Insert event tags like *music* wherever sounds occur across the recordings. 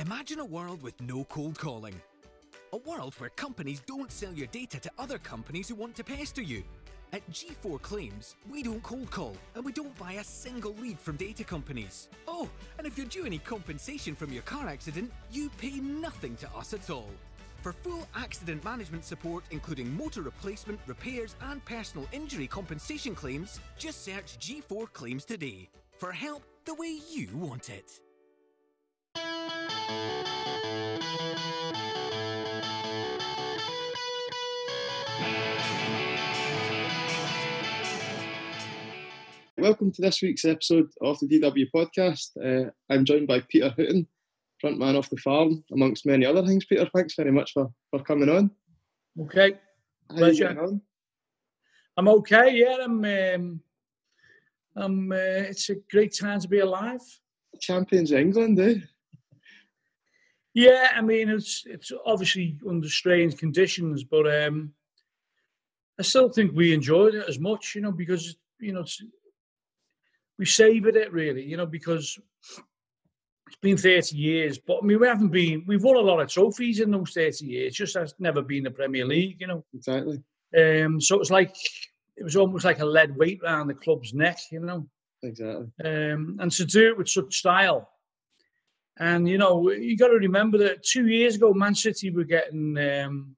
Imagine a world with no cold calling. A world where companies don't sell your data to other companies who want to pester you. At G4 Claims, we don't cold call and we don't buy a single lead from data companies. Oh, and if you're due any compensation from your car accident, you pay nothing to us at all. For full accident management support, including motor replacement, repairs, and personal injury compensation claims, just search G4 Claims today for help the way you want it. Welcome to this week's episode of the DW podcast. Uh, I'm joined by Peter Hooton, frontman of the farm, amongst many other things. Peter, thanks very much for, for coming on. Okay, How Pleasure. on? I'm okay. Yeah, I'm. Um, I'm. Uh, it's a great time to be alive. Champions of England, eh? Yeah, I mean it's it's obviously under strange conditions, but um, I still think we enjoyed it as much, you know, because you know it's, we savoured it really, you know, because it's been 30 years. But I mean, we haven't been. We've won a lot of trophies in those 30 years. Just has never been the Premier League, you know. Exactly. Um, so it was like it was almost like a lead weight around the club's neck, you know. Exactly. um, and to do it with such style. And you know, you got to remember that two years ago, Man City were getting um,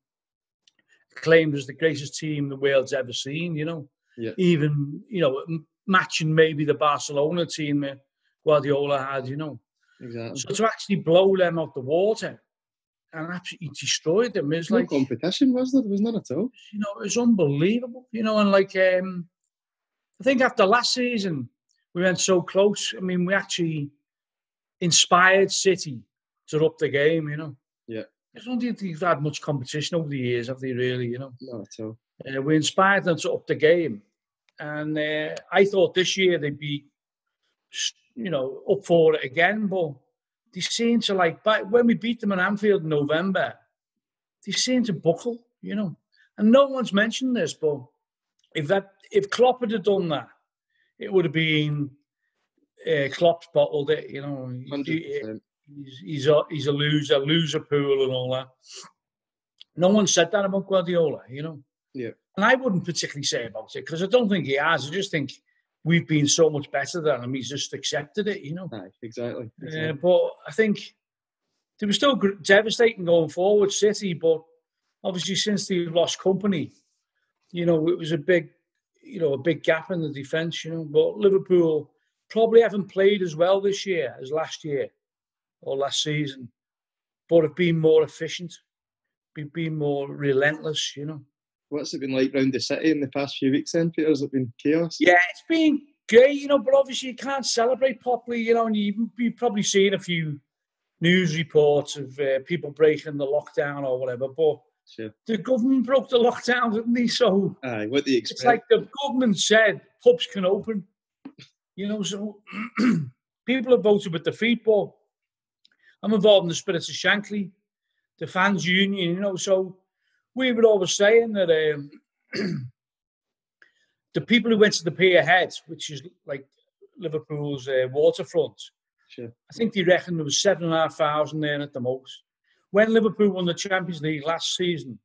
acclaimed as the greatest team the world's ever seen. You know, Yeah. even you know, matching maybe the Barcelona team that Guardiola had. You know, Exactly. so to actually blow them out the water and absolutely destroy them is no like competition, was there? There was none at all. you know, it was unbelievable. You know, and like um, I think after last season, we went so close. I mean, we actually inspired City to up the game. You know. Yeah. I don't think they've had much competition over the years, have they? Really, you know. Not at all. Uh, we inspired them to up the game, and uh, I thought this year they'd be, you know, up for it again. But they seem to like, but when we beat them in Anfield in November, they seem to buckle, you know. And no one's mentioned this, but if that if Klopp had done that, it would have been uh, Klopp's bottled it, you know. He- he- he's he's a he's a loser, loser pool and all that. No one said that about Guardiola, you know. Yeah. And I wouldn't particularly say about it because I don't think he has. I just think we've been so much better than him. He's just accepted it, you know. Aye, exactly. Uh, but I think they were still devastating going forward, City. But obviously, since they've lost Kompany, you know, it was a big, you know, a big gap in the defence. You know, but Liverpool probably haven't played as well this year as last year or last season, but have been more efficient, been, been more relentless. You know. What's it been like round the city in the past few weeks then, Peter? Has it been chaos? Yeah, it's been great, you know, but obviously you can't celebrate properly, you know, and you, you've probably seen a few news reports of uh, people breaking the lockdown or whatever, but Sure. the government broke the lockdown, didn't they? So Aye, what do you expect? it's like the government said pubs can open, you know, so *clears throat* people have voted with their feet, but I'm involved in the Spirits of Shankly, the fans union, you know, so we were always saying that um, *clears throat* the people who went to the Pier Head, which is like Liverpool's uh, waterfront, sure. I think they reckon there was seven and a half thousand there at the most. When Liverpool won the Champions League last season,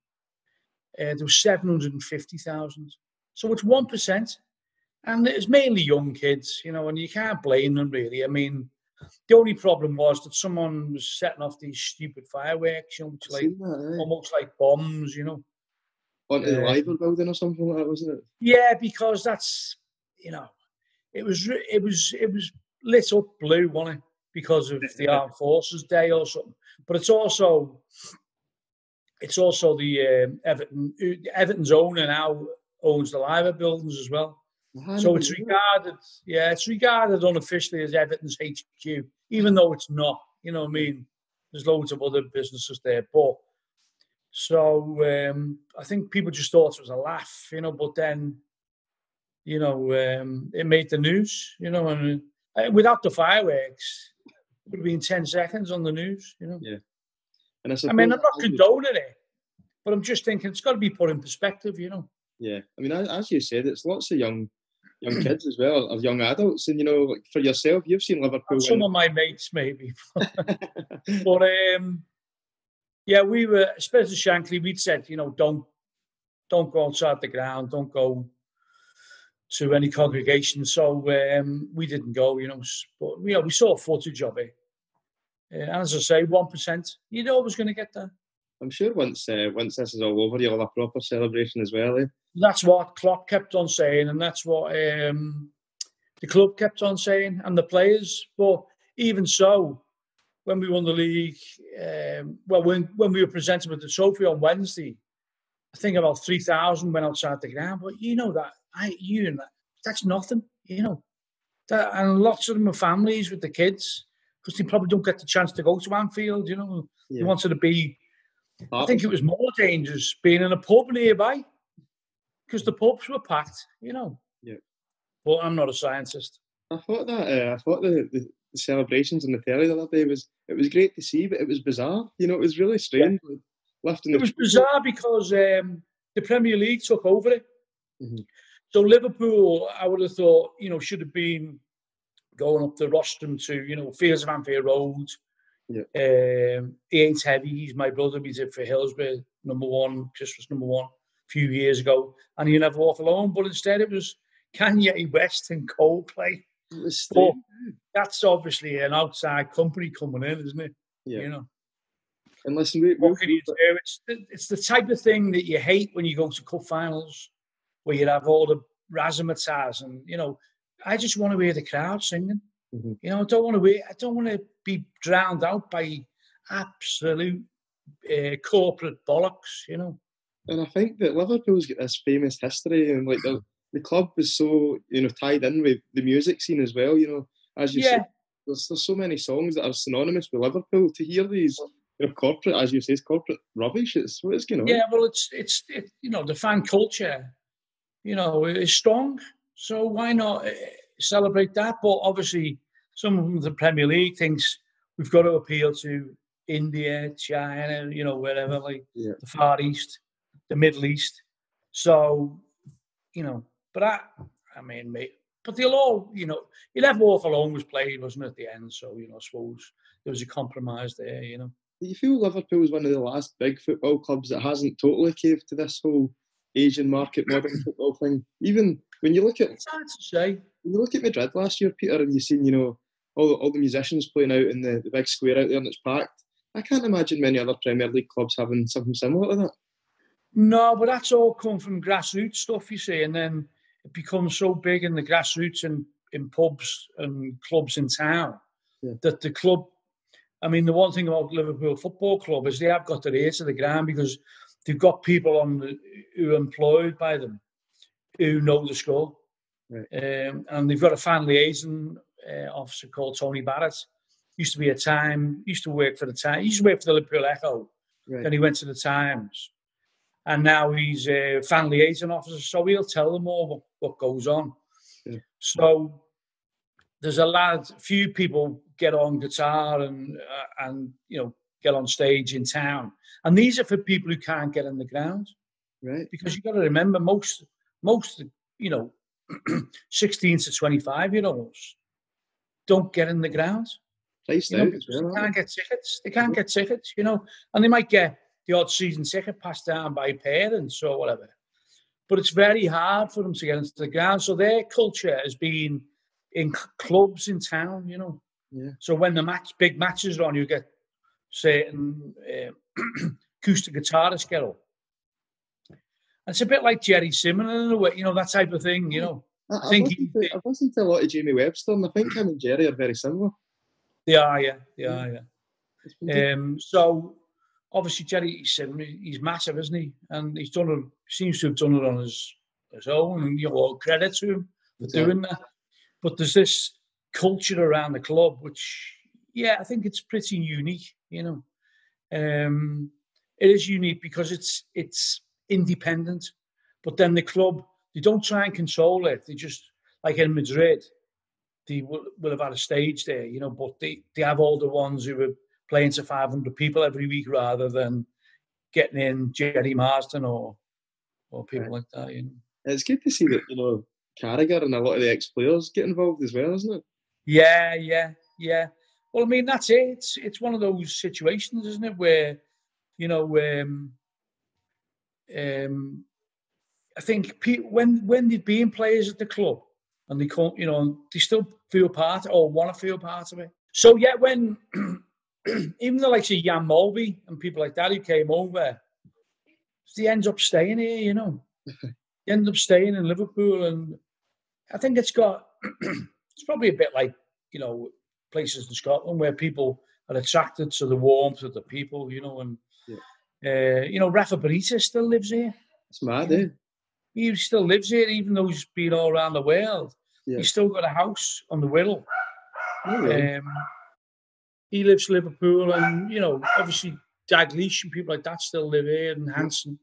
uh, there was 750,000. So it's 1% and it was mainly young kids, you know, and you can't blame them really. I mean, the only problem was that someone was setting off these stupid fireworks, you know, which like that, eh? almost like bombs, you know. On the uh, Liver building or something like that, wasn't it? Yeah, because that's you know, it was it was it was lit up blue, wasn't it? Because of the Armed Forces Day or something. But it's also it's also the um, Everton uh, Everton's owner now owns the Liver buildings as well. So it's regarded, yeah, it's regarded unofficially as Everton's HQ, even though it's not. You know what I mean? There's loads of other businesses there, but so um, I think people just thought it was a laugh, you know. But then, you know, um, it made the news, you know, and uh, without the fireworks, it would have been ten seconds on the news, you know. Yeah, And I, I mean, I'm not condoning it, but I'm just thinking it's got to be put in perspective, you know. Yeah, I mean, as, as you said, it's lots of young young kids as well, or young adults, and you know, like for yourself, you've seen Liverpool. Some of my mates, maybe, *laughs* but um, yeah, we were, especially Shankly. We'd said, you know, don't don't go outside the ground, don't go to any congregation. So um, we didn't go, you know, but you know, we saw footage of it. Uh, and as I say, one percent, you're always going to get that. I'm sure once uh, once this is all over, you'll have a proper celebration as well. Eh? That's what Klopp kept on saying, and that's what um, the club kept on saying, and the players. But even so, when we won the league, um, well, when when we were presented with the trophy on Wednesday, I think about three thousand went outside the ground. But you know that I you know, that's nothing, you know. That, and lots of them are families with the kids because they probably don't get the chance to go to Anfield. You know, yeah. they wanted to be I think it was more dangerous being in a pub nearby because the pubs were packed, you know. Yeah. But I'm not a scientist. I thought that uh, I thought the, the, the, celebrations on the telly the other day was it was great to see, but it was bizarre. You know, it was really strange. Yeah. Lifting it was bizarre because um, the Premier League took over it. Mm-hmm. So Liverpool, I would have thought, you know, should have been going up the rostrum to, you know, Fields of Anfield Road, yeah. Um, he ain't heavy. He's my brother. He's it for Hillsborough, number one, just was number one few years ago. And he never walk alone. But instead, it was Kanye West and Coldplay. But that's obviously an outside company coming in, isn't it? Yeah. You know. And listen, we, what can you do? It's the, it's the type of thing that you hate when you go to cup finals, where you have all the razzmatazz, and you know, I just want to hear the crowd singing. Mm-hmm. You know, I don't want to wait. I don't want to be drowned out by absolute uh, corporate bollocks. You know. And I think that Liverpool's got this famous history, and like the the club was so you know tied in with the music scene as well. You know, as you yeah. said, there's, there's so many songs that are synonymous with Liverpool. To hear these, you know, corporate, as you say, it's corporate rubbish. It's what is going on. Yeah, well, it's it's it, you know the fan culture, you know, is strong. So why not? Uh, celebrate that. But obviously, some of the Premier League thinks we've got to appeal to India, China, you know, wherever, like yeah. the Far East, the Middle East. So, you know, but I, I mean, mate, but they'll all, you know, 11 Walk Alone was played, wasn't it, at the end? So, you know, I suppose there was a compromise there, you know. Do you feel Liverpool is one of the last big football clubs that hasn't totally caved to this whole Asian market modern *laughs* football thing? Even when you look at it's hard to say. When you look at Madrid last year, Peter, and you've seen, you know, all, all the musicians playing out in the, the big square out there and it's packed. I can't imagine many other Premier League clubs having something similar to that. No, but that's all come from grassroots stuff, you see, and then it becomes so big in the grassroots and in pubs and clubs in town yeah. that the club. I mean, the one thing about Liverpool Football Club is they have got their ear to the ground because they've got people on the, who are employed by them who know the score. Right. Um, and they've got a fan liaison uh, officer called Tony Barrett. Used to be a time, used to work for the time, used to work for the Liverpool Echo. Right. Then he went to the Times. And now he's a fan liaison officer, so he'll tell them all what, what goes on. Yeah. So there's a lad, few people get on guitar and uh, and you know get on stage in town, and these are for people who can't get in the ground, right? Because you have got to remember most most you know *clears throat* 16 to 25 year olds don't get in the ground. Placed you know, they can't get tickets. They can't get tickets, you know, and they might get the odd season ticket passed down by parents or whatever. But it's very hard for them to get into the ground. So their culture has been in clubs in town, you know. Yeah. So when the match, big matches are on, you get certain uh, *clears throat* acoustic guitarists get up. And it's a bit like Gerry Cinnamon in a way, you know, that type of thing, you know. I, I, think listened to, I've listened to a lot of Jamie Webster, and I think him and Jerry are very similar. They are, yeah, they are, yeah. Um, so obviously Gerry Cinnamon, he's massive, isn't he? And he's done it. Seems to have done it on his his own, and you know, credit to him for doing that. But there's this culture around the club, which, yeah, I think it's pretty unique. You know, um, it is unique because it's it's independent, but then the club they don't try and control it. They just like in Madrid, they will, will have had a stage there, you know, but they, they have all the ones who are playing to 500 people every week rather than getting in Gerry Marsden or or people right. like that. You know, it's good to see that you know Carragher and a lot of the ex-players get involved as well, isn't it? Yeah, yeah, yeah. Well, I mean, that's it. It's it's one of those situations, isn't it, where you know, um, um, I think pe- when when they've been players at the club and they come, you know, they still feel part or want to feel part of it. So yeah, when *clears throat* *clears throat* even the likes of Jan Molby and people like that who came over, they end up staying here, you know. *laughs* they end up staying in Liverpool, and I think it's got *clears throat* it's probably a bit like you know places in Scotland where people are attracted to the warmth of the people, you know, and uh, you know Rafa Benitez still lives here. It's mad, eh? He still lives here, even though he's been all around the world. Yeah. He's still got a house on the Wirral. Oh, really? Um, he lives Liverpool, and you know, obviously Dalglish and people like that still live here, and Hansen.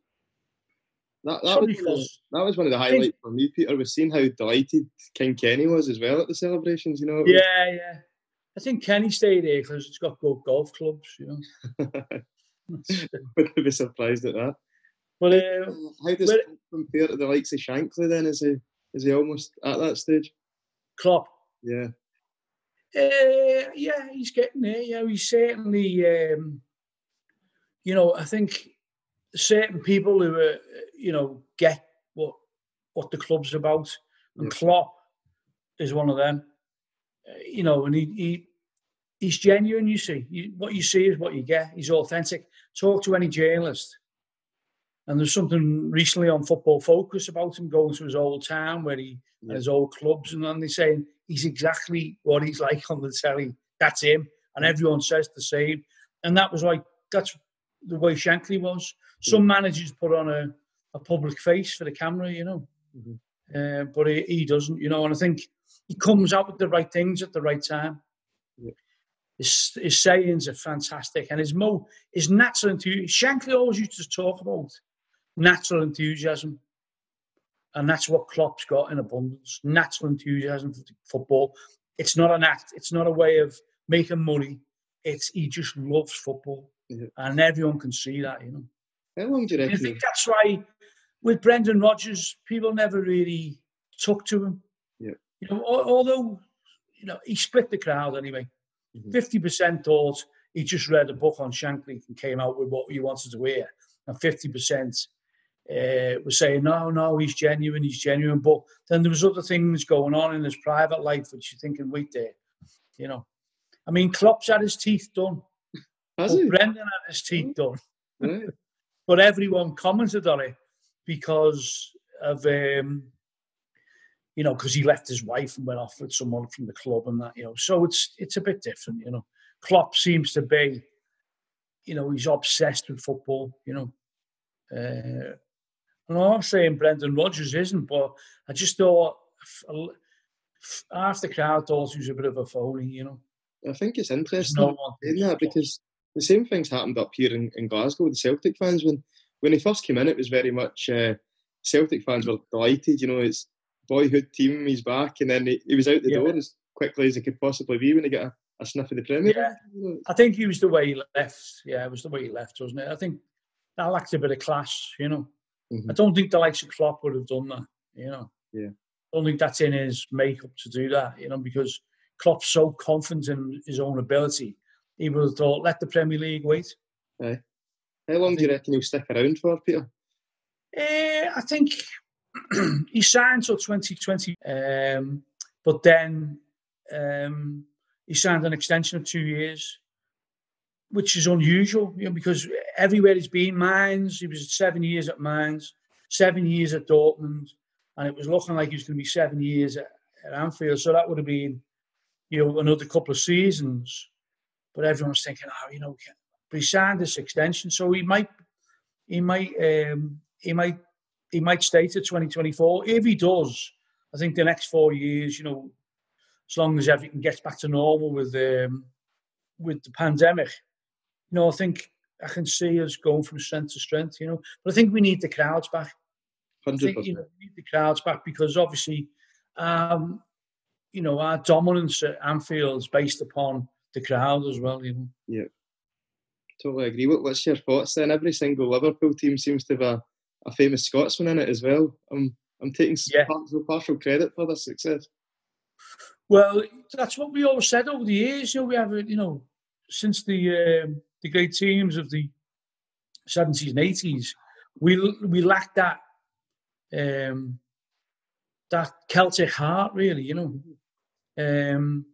that, that, was one of, because- the- that was one of the highlights for me, Peter, was seeing how delighted King Kenny was as well at the celebrations, you know. was- Yeah, yeah. I think Kenny stayed here because it's got good golf clubs, you know. *laughs* Wouldn't be surprised at that. but uh, How does Klopp compare to the likes of Shankly then? Is he is he almost at that stage? Klopp, Yeah. Uh, yeah, he's getting there. Yeah, he's certainly. Um, you know, I think certain people who are, you know, get what what the club's about, and. Klopp is one of them. Uh, you know, and he, he he's genuine. You see, you, what you see is what you get. He's authentic. Talk to any journalist. And there's something recently on Football Focus about him going to his old town where he Yeah. and his old clubs, and then they're saying he's exactly what he's *laughs* like on the telly. That's him, and everyone says the same. And that was like that's the way Shankly was. Some managers put on a, a public face for the camera, you know, Mhm. uh, but he, he doesn't, you know. And I think he comes out with the right things at the right time. Yeah. His, his sayings are fantastic, and his mo his natural enthusiasm. Shankly always used to talk about natural enthusiasm. And that's what Klopp's got in abundance. Natural enthusiasm for football. It's not an act. It's not a way of making money. It's he just loves football, Yeah. and everyone can see that. You know. How long do you I think that's why with Brendan Rodgers, people never really took to him. Yeah. You know, although you know he split the crowd anyway. Mhm. 50 percent thought he just read a book on Shankly and came out with what he wanted to hear, and fifty percent uh, was saying no, no, he's genuine, he's genuine. But then there was other things going on in his private life which you're thinking, wait there, you know. I mean, Klopp's had his teeth done, Has he? Brendan had his teeth done Right. *laughs* but everyone commented on it because of um, you know because he left his wife and went off with someone from the club and that you know so it's it's a bit different you know Klopp seems to be you know he's obsessed with football you know uh, I'm not saying Brendan Rodgers isn't but I just thought half the crowd thought he was a bit of a phony you know I think it's interesting no saying that because the same things happened up here in, in Glasgow with the Celtic fans when when he first came in. It was very much uh, Celtic fans were delighted. You know, it's boyhood team. He's back, and then he, he was out the Yeah. door as quickly as he could possibly be when he got a, a sniff of the Premier. Yeah. I think he was the way he left. Yeah, it was the way he left, wasn't it? I think that lacked a bit of class, you know. Mhm. I don't think the likes of Klopp would have done that, you know. Yeah. I don't think that's in his makeup to do that, you know, because Klopp's so confident in his own ability. He would have thought, let the Premier League wait. How long do you reckon he'll stick around for, Peter? Eh, I think *clears throat* he signed till 2020, um, but then um, he signed an extension of two years, which is unusual, you know, because everywhere he's been, Mainz, he was seven years at Mainz, seven years at Dortmund, and it was looking like he was going to be seven years at, at Anfield. So that would have been, you know, another couple of seasons. But everyone was thinking, oh, you know, but he signed this extension, so he might, he might, um, he might, he might stay to 2024. If he does, I think the next four years, you know, as long as everything gets back to normal with um, with the pandemic, know, I think I can see us going from strength to strength. You know, but I think we need the crowds back. I Hundred think you know, we need the crowds back because obviously, um, you know, our dominance at Anfield is based upon the crowd as well. You know. Yeah, Totally agree. What, what's your thoughts then? Every single Liverpool team seems to have a, a famous Scotsman in it as well. I'm I'm taking yeah. partial, partial credit for this success. Well, that's what we always said over the years. You know, we have, you know, since the um, the great teams of the 70s and 80s, we we lacked that um, that Celtic heart, really. You know, um,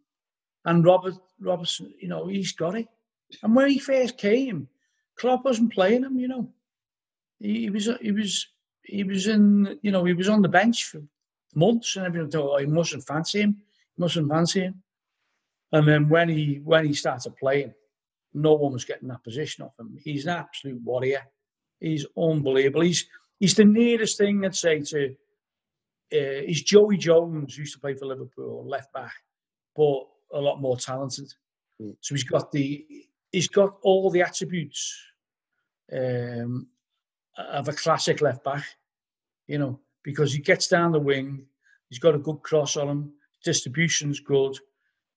and Robert Robertson, you know, he's got it. And when he first came, Klopp wasn't playing him. You know, he, he was he was he was in you know he was on the bench for months and everything. Oh, he mustn't fancy him. He mustn't fancy him. And then when he when he started playing, no one was getting that position off him. He's an absolute warrior. He's unbelievable. He's he's the nearest thing I'd say to. Uh, he's Joey Jones, used to play for Liverpool, left back, but a lot more talented. Mm. So he's got the he's got all the attributes um, of a classic left back, you know, because he gets down the wing, he's got a good cross on him, distribution's good,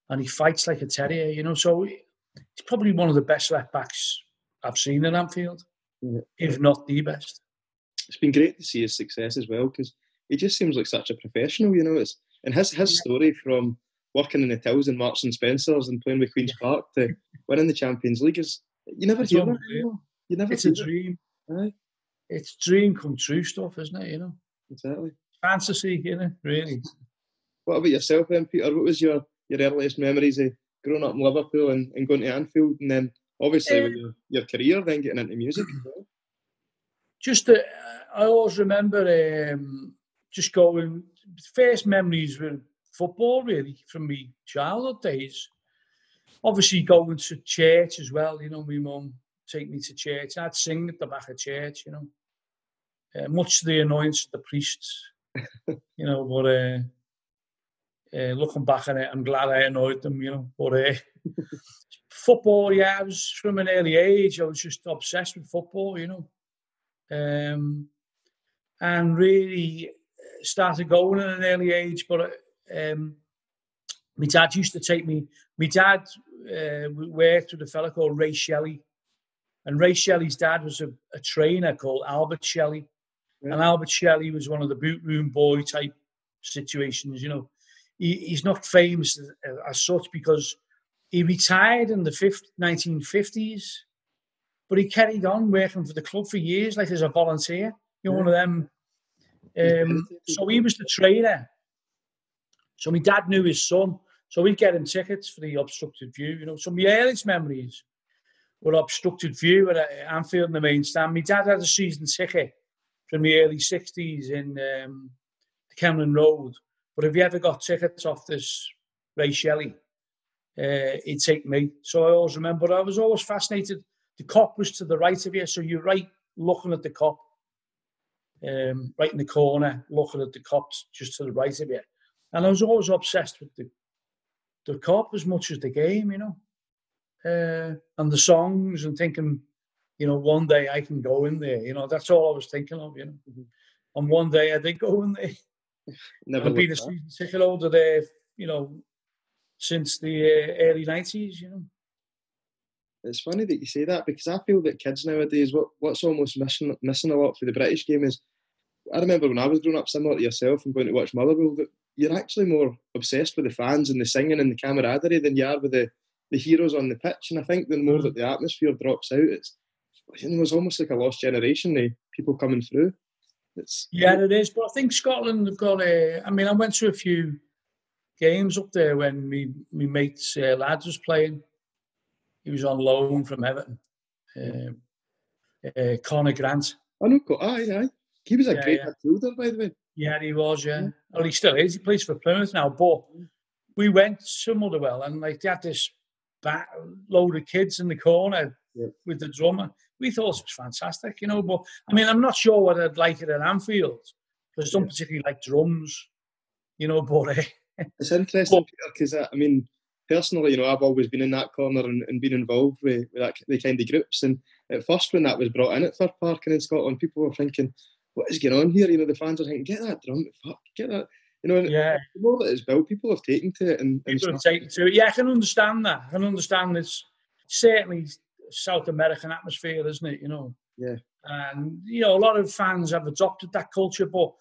and he fights like a terrier, you know. So he's probably one of the best left backs I've seen in Anfield, yeah. if not the best. It's been great to see his success as well because he just seems like such a professional, you know. It's and his his yeah. story from working in the tills and Marks and Spencers and playing with Queen's Park to winning the Champions League is you never hear that. You, never. It's a dream. It. It's dream come true stuff, isn't it? You know. Exactly. Fantasy, you know, really. *laughs* What about yourself, then, Peter? What was your your earliest memories of growing up in Liverpool and, and going to Anfield, and then obviously um, with your, your career, then getting into music? Just, uh, I always remember um, just going. First memories were football, really, from my childhood days. Obviously, going to church as well. You know, my mum take me to church. I'd sing at the back of church. You know, uh, much to the annoyance of the priests. *laughs* you know, but uh, uh, looking back on it, I'm glad I annoyed them. You know, but uh, football, yeah, I was from an early age. I was just obsessed with football. You know, um, and really started going at an early age, but um, my dad used to take me. My dad uh, worked with a fella called Ray Shelley, and Ray Shelley's dad was a, a trainer called Albert Shelley, yeah. and Albert Shelley was one of the boot room boy type situations. You know, he, he's not famous as, such because he retired in the 50, 1950s, but he carried on working for the club for years, like as a volunteer. You know, yeah. one of them. Um, so he was the trainer so my dad knew his son, so we'd get him tickets for the obstructed view. You know, so my earliest memories were obstructed view at Anfield in the main stand. My dad had a season ticket from the early '60s in um, the Kemlyn Road. But if you ever got tickets off this Ray Shelley, uh, he'd take me. So I always remember. I was always fascinated. The Kop was to the right of you, so you're right looking at the Kop, um, right in the corner, looking at the Kop's just to the right of you. And I was always obsessed with the the Kop as much as the game, you know, uh, and the songs and thinking, you know, one day I can go in there. You know, that's all I was thinking of, you know. Mm-hmm. And one day I did go in there. Never I've been a season ticket holder there, you know, since the uh, early 90s, you know. It's funny that you say that because I feel that kids nowadays, what what's almost missing missing a lot for the British game is, I remember when I was growing up, similar to yourself, and going to watch Motherwell, that you're actually more obsessed with the fans and the singing and the camaraderie than you are with the, the heroes on the pitch. And I think the more that the atmosphere drops out, it's it was almost like a lost generation of people coming through. It's yeah, it is. But I think Scotland have got a. I mean, I went to a few games up there when me me mate's uh, lads was playing. He was on loan from Everton. Uh, uh, Conor Grant. I know. Aye, aye. He was a yeah, great yeah. midfielder, by the way. Yeah, he was. Yeah, well, he still is. He plays for Plymouth now. But we went to Motherwell, and like they had this bat, load of kids in the corner yeah. with the drummer. We thought it was fantastic, you know. But I mean, I'm not sure what I'd like it at Anfield because I don't particularly like drums, you know. But uh, *laughs* it's interesting because uh, I mean, personally, you know, I've always been in that corner and, and been involved with, with that the kind of groups. And at first, when that was brought in at Fir Park and in Scotland, people were thinking, what is going on here? You know, the fans are thinking, get that drum, fuck, get that. You know, yeah. the more that it's built, people have taken to it. And, and people have taken to it. Yeah, I can understand that. I can understand this. Certainly South American atmosphere, isn't it? You know. Yeah. And you know, a lot of fans have adopted that culture, but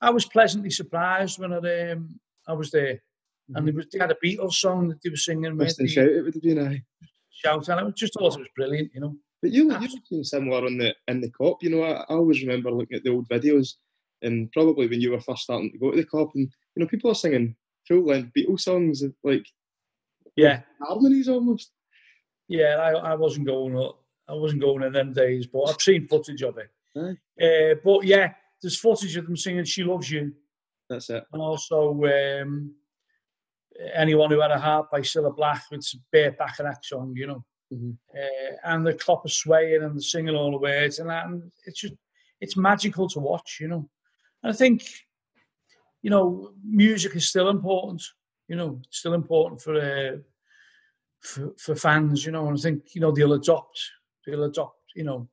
I was pleasantly surprised when I, um, I was there. And they, was, they had a Beatles song that they were singing. Must have shout it would have been I. Shout, and I just thought it was brilliant, you know. But you, you've been similar on the in the Kop, You know, I, I always remember looking at the old videos, and probably when you were first starting to go to the Kop, and you know, people are singing full length Beatles songs, like yeah, harmonies almost. Yeah, I, I wasn't going. I wasn't going in them days, but I've seen footage of it. Uh, but yeah, there's footage of them singing "She Loves You." That's it. And also, um, anyone who had a heart by Cilla Black, it's a Burt Bacharach song, you know. Mm-hmm. Uh, and the are swaying and the singing all the words, and, that, and it's just it's magical to watch, you know. And I think, you know, music is still important. You know, it's still important for uh, for, for fans. You know, and I think you know they'll adopt they'll adopt you know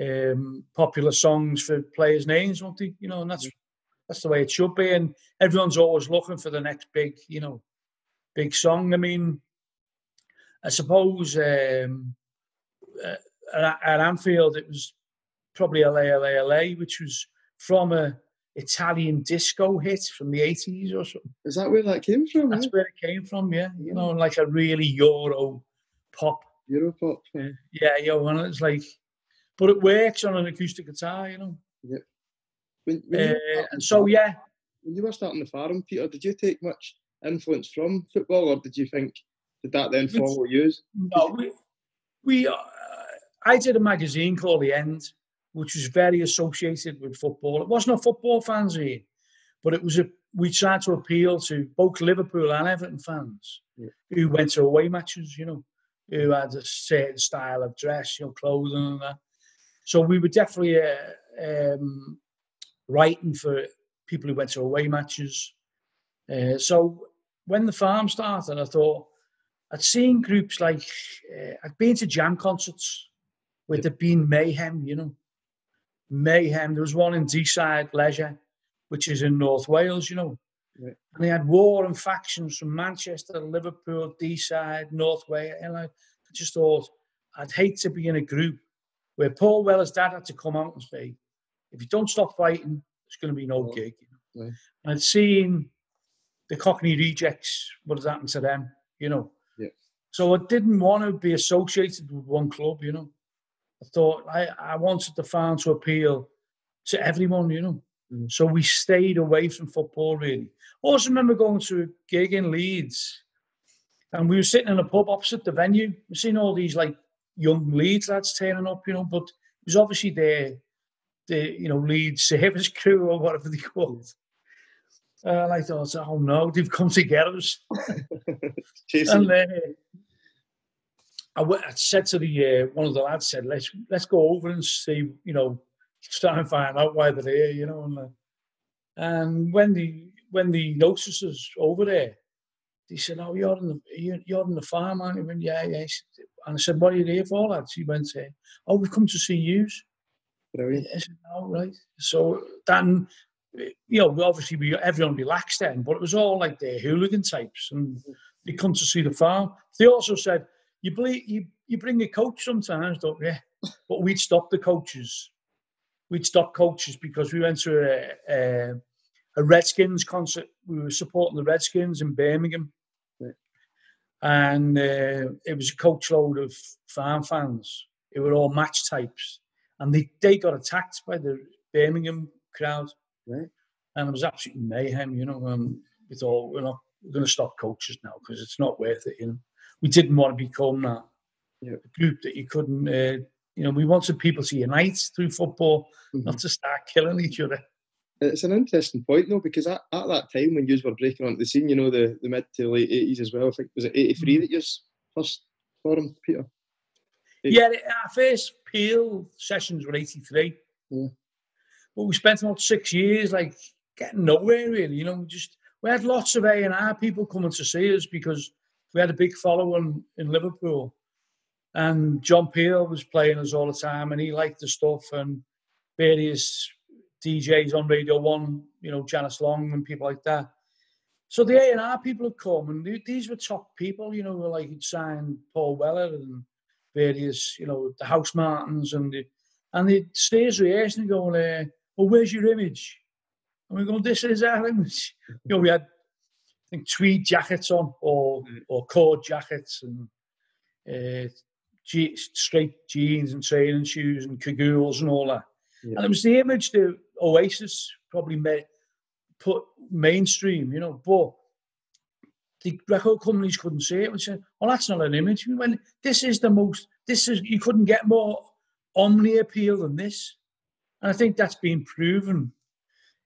um, popular songs for players' names, won't they? You know, and that's that's the way it should be. And everyone's always looking for the next big, you know, big song. I mean, I suppose um, uh, at Anfield it was probably LA, LA, LA, which was from a Italian disco hit from the 80s or something. Is that where that came from? That's where it came from, yeah. You know, like a really Euro pop. Euro pop, yeah. Yeah, you know, and it's like, but it works on an acoustic guitar, you know. Yeah. When, when uh, and so, yeah. When you were starting the farm, Peter, did you take much influence from football or did you think, did that then follow you? No, we, we uh, I did a magazine called The End which was very associated with football. It wasn't a football fanzine, but it was a. We tried to appeal to both Liverpool and Everton fans yeah. who went to away matches. You know, who had a certain style of dress, you know, clothing and that. So we were definitely uh, um, writing for people who went to away matches. Uh, so when the farm started, I thought I'd seen groups like uh, I'd been to jam concerts where there'd been mayhem, you know, mayhem. There was one in Deeside Leisure, which is in North Wales, you know. Right. And they had war and factions from Manchester, Liverpool, Deeside, North Wales. And I just thought, I'd hate to be in a group where Paul Weller's dad had to come out and say, if you don't stop fighting, there's going to be no gig. You know? right. And I'd seen the Cockney rejects, what has happened to them, you know. Yeah. So I didn't want to be associated with one club, you know. I thought I, I wanted the farm to appeal to everyone, you know. Mm. So we stayed away from football really. I also remember going to a gig in Leeds and we were sitting in a pub opposite the venue. We've seen all these like young Leeds lads turning up, you know, but it was obviously their the you know Leeds service *laughs* crew or whatever they called. Uh, and I thought, oh no, they've come to get us. *laughs* and uh, I, went, I said to the uh, one of the lads said, let's let's go over and see, you know, try and find out why they're here, you know. And, uh, and when the when the notice was over there, he said, "Oh, you're in the you're, you're in the farm, aren't you?" went, "Yeah, yeah." And I said, "What are you here for, lads?" He went, uh, "Oh, we've come to see you." Brilliant. I said, "Oh, right." So then, you know, obviously we everyone relaxed then, but it was all like the hooligan types, and they come to see the farm. They also said you believe you, you bring a coach sometimes, don't you? but we'd stop the coaches. We'd stop coaches because we went to a, a, a Redskins concert. We were supporting the Redskins in Birmingham. And uh, it was a coach load of farm fans. It were all match types. And they, they got attacked by the Birmingham crowd. Right. And it was absolutely mayhem, you know. And we thought, we're not we're going to stop coaches now because it's not worth it, you know we didn't want to become that yeah. group that you couldn't. Uh, you know, we wanted people to unite through football, mm-hmm. not to start killing each other. It's an interesting point though, because at, at that time when you were breaking onto the scene, you know, the, the mid to late eighties as well. I think was it eighty three mm-hmm. that you first formed, Peter? 80. Yeah, our first Peel sessions were eighty three. Yeah. But we spent about six years like getting nowhere really. You know, just we had lots of A and R people coming to see us because we had a big following in Liverpool. And John Peel was playing us all the time and he liked the stuff and various DJs on Radio 1, you know, Janice Long and people like that. So the A&R people had come and these were top people, you know, like he'd signed Paul Weller and various, you know, the Housemartins and the, and they'd stay rehearsing and going, uh, well, where's your image? And we go, this is our image. *laughs* You know, we had, think, tweed jackets on or, Mm. or cord jackets and uh, je- straight jeans and training shoes and cagoules and all that. Yeah. And it was the image that Oasis probably made, put mainstream, you know, but the record companies couldn't see it. and said, well, that's not an image. We went, this is the most, this is, you couldn't get more omni appeal than this. And I think that's been proven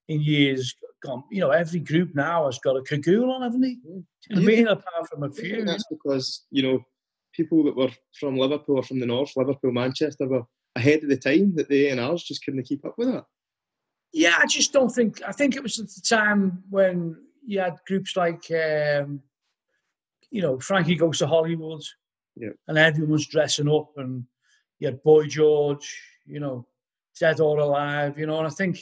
in years gone. You know, every group now has got a cagoule on, haven't they? Mm. I mean, apart from a few. that's because you know people that were from Liverpool or from the north, Liverpool, Manchester, were ahead of the time that the A&Rs just couldn't keep up with that. Yeah, I just don't think. I think it was at the time when you had groups like, um, you know, Frankie Goes to Hollywood, Yeah. and everyone's dressing up, and you had Boy George, you know, Dead or Alive, you know, and I think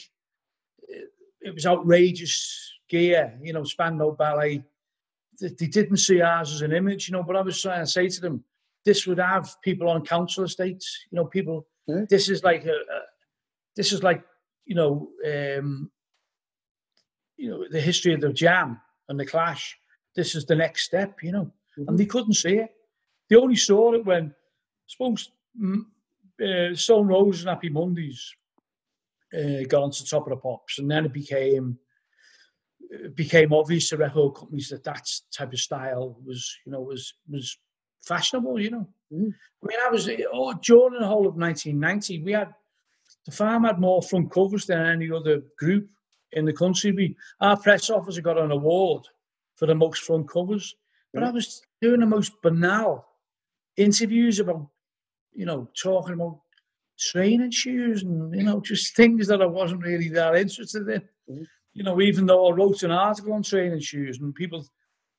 it, was outrageous gear, you know, Spandau Ballet. They, didn't see ours as an image, you know, but I was trying to say to them, this would have people on council estates, you know, people. Yeah. This is like a, a this is like you know, um, you know, the history of the Jam and the Clash. This is the next step, you know, and they couldn't see it. They only saw it when, I suppose, uh, Stone Roses and Happy Mondays uh, got onto the top of the pops, and then it became it became obvious to record companies that that type of style was, you know, was was fashionable, you know. Mm. I mean, I was oh, during the whole of 1990, we had the farm had more front covers than any other group in the country. We, our press officer got an award for the most front covers, but I was doing the most banal interviews about, you know, talking about training shoes and you know just things that I wasn't really that interested in. Mhm. You know, even though I wrote an article on training shoes, and people,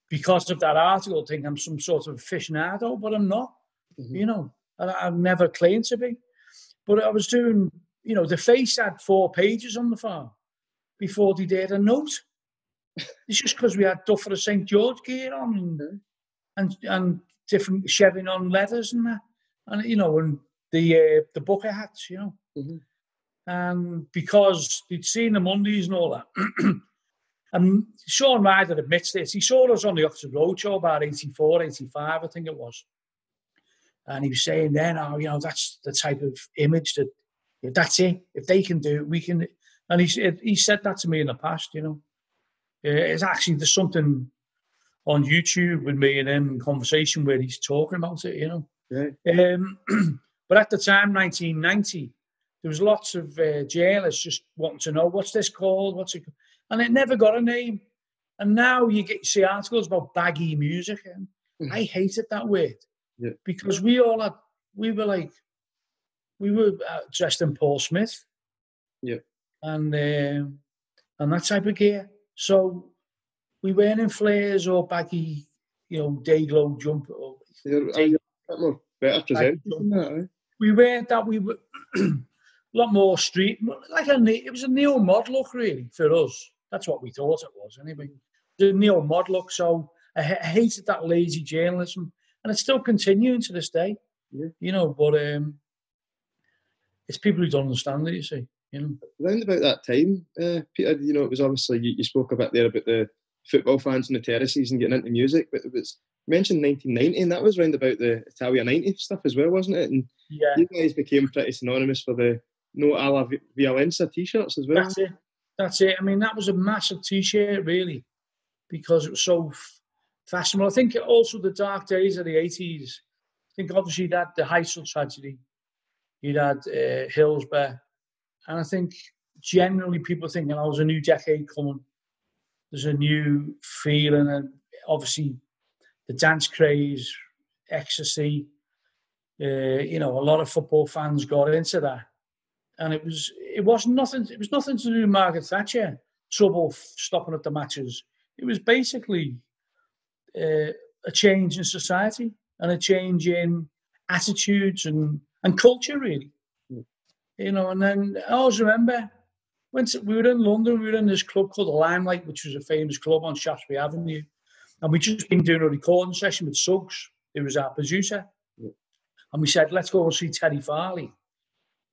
because of that article, think I'm some sort of aficionado, but I'm not Mhm. you know, and I- I've never claimed to be. But I was doing, you know, the face had four pages on the farm before they did a note. *laughs* It's just because we had Duffer of St. George gear on and, Mhm. and and different Chevignon leathers and that. And, you know, and the uh, the bucket hats, you know. Mhm. And because they'd seen the Mondays and all that. *clears throat* and Shaun Ryder admits this. He saw us on the Oxford Road show about 84, 85, I think it was. And he was saying then, oh, you know, that's the type of image that if that's it. If they can do it, we can. And he said he said that to me in the past. You know, it's actually there's something on YouTube with me and him in conversation where he's talking about it. You know, Right. um, *clears throat* but at the time, 1990, there was lots of uh, journalists just wanting to know what's this called, what's it, and it never got a name. And now you get you see articles about baggy music, and I hated that word Yeah. because we all had we were like we were uh, dressed in Paul Smith, Yeah. and um and that type of gear. So we weren't in flares or baggy, you know, day glow jumper. Or, you a better presented eh? We weren't that. We were a *clears throat* lot more street, like a it was a neo mod look really for us. That's what we thought it was anyway. The neo mod look. So I, I hated that lazy journalism, and it's still continuing to this day. Yeah. You know, but um, it's people who don't understand it. You see, you know. Round about that time, uh, Peter, you know, it was obviously, you, you spoke a bit there about the football fans and the terraces and getting into music, but it was mentioned 1990, and that was round about the Italia 90 stuff as well, wasn't it? And Yeah, you guys became pretty synonymous for the No Alla Vi- Violenza t-shirts as well. That's it. That's it. I mean, that was a massive T-shirt, really, because it was so f- fashionable. I think also the dark days of the eighties. I think obviously that the Heysel tragedy, you'd had uh, Hillsborough, and I think generally people thinking, "Oh, there's a new decade coming. There's a new feeling," and obviously the dance craze, ecstasy. Uh, you know, a lot of football fans got into that and it was it was nothing it was nothing to do with Margaret Thatcher trouble stopping at the matches. It was basically uh, a change in society and a change in attitudes and and culture really. You know, and then I always remember when we were in London, we were in this club called the Limelight, which was a famous club on Shaftesbury Avenue, and we just been doing a recording session with Suggs, who was our producer. And we said, "Let's go and see Terry Farley."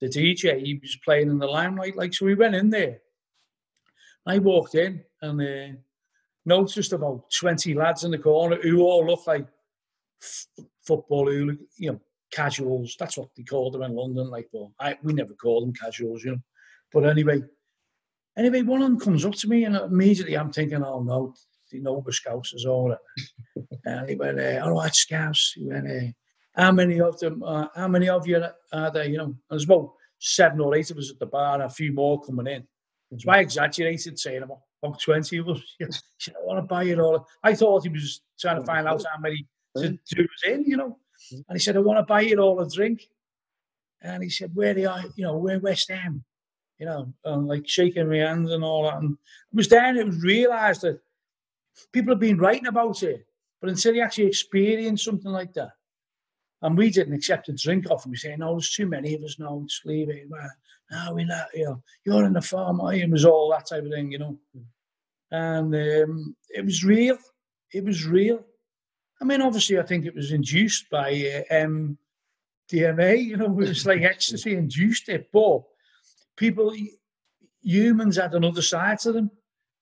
the DJ, he was playing in the limelight. Like, so we went in there. I walked in and uh, noticed about 20 lads in the corner who all looked like f- football, you know, casuals. That's what they called them in London. Like, well, I, we never call them casuals, you know. But anyway, anyway, one of them comes up to me and immediately I'm thinking, oh no, the Nova Scouts is all *laughs* And he went, uh, all right, Scouts. He went, uh, how many of them, uh, how many of you are there, you know? There's about seven or eight of us at the bar and a few more coming in. So I exaggerated saying about, about 20 of us. He said, I want to buy it all. I thought he was trying to find out how many to do was in, you know. And he said, I want to buy it all a drink. And he said, where are you? You know, where West Ham? You know, and like shaking my hands and all that. And it was then it was realised that people have been writing about it, but until you actually experience something like that, and we didn't accept a drink off him. We say, no, there's too many of us now. Just leave it. No, we not, you know, you're in the farm, I It was all that type of thing, you know. And um, it was real. It was real. I mean, obviously, I think it was induced by uh, um, DMA, you know, it was like *laughs* ecstasy induced it. But people, humans had another side to them.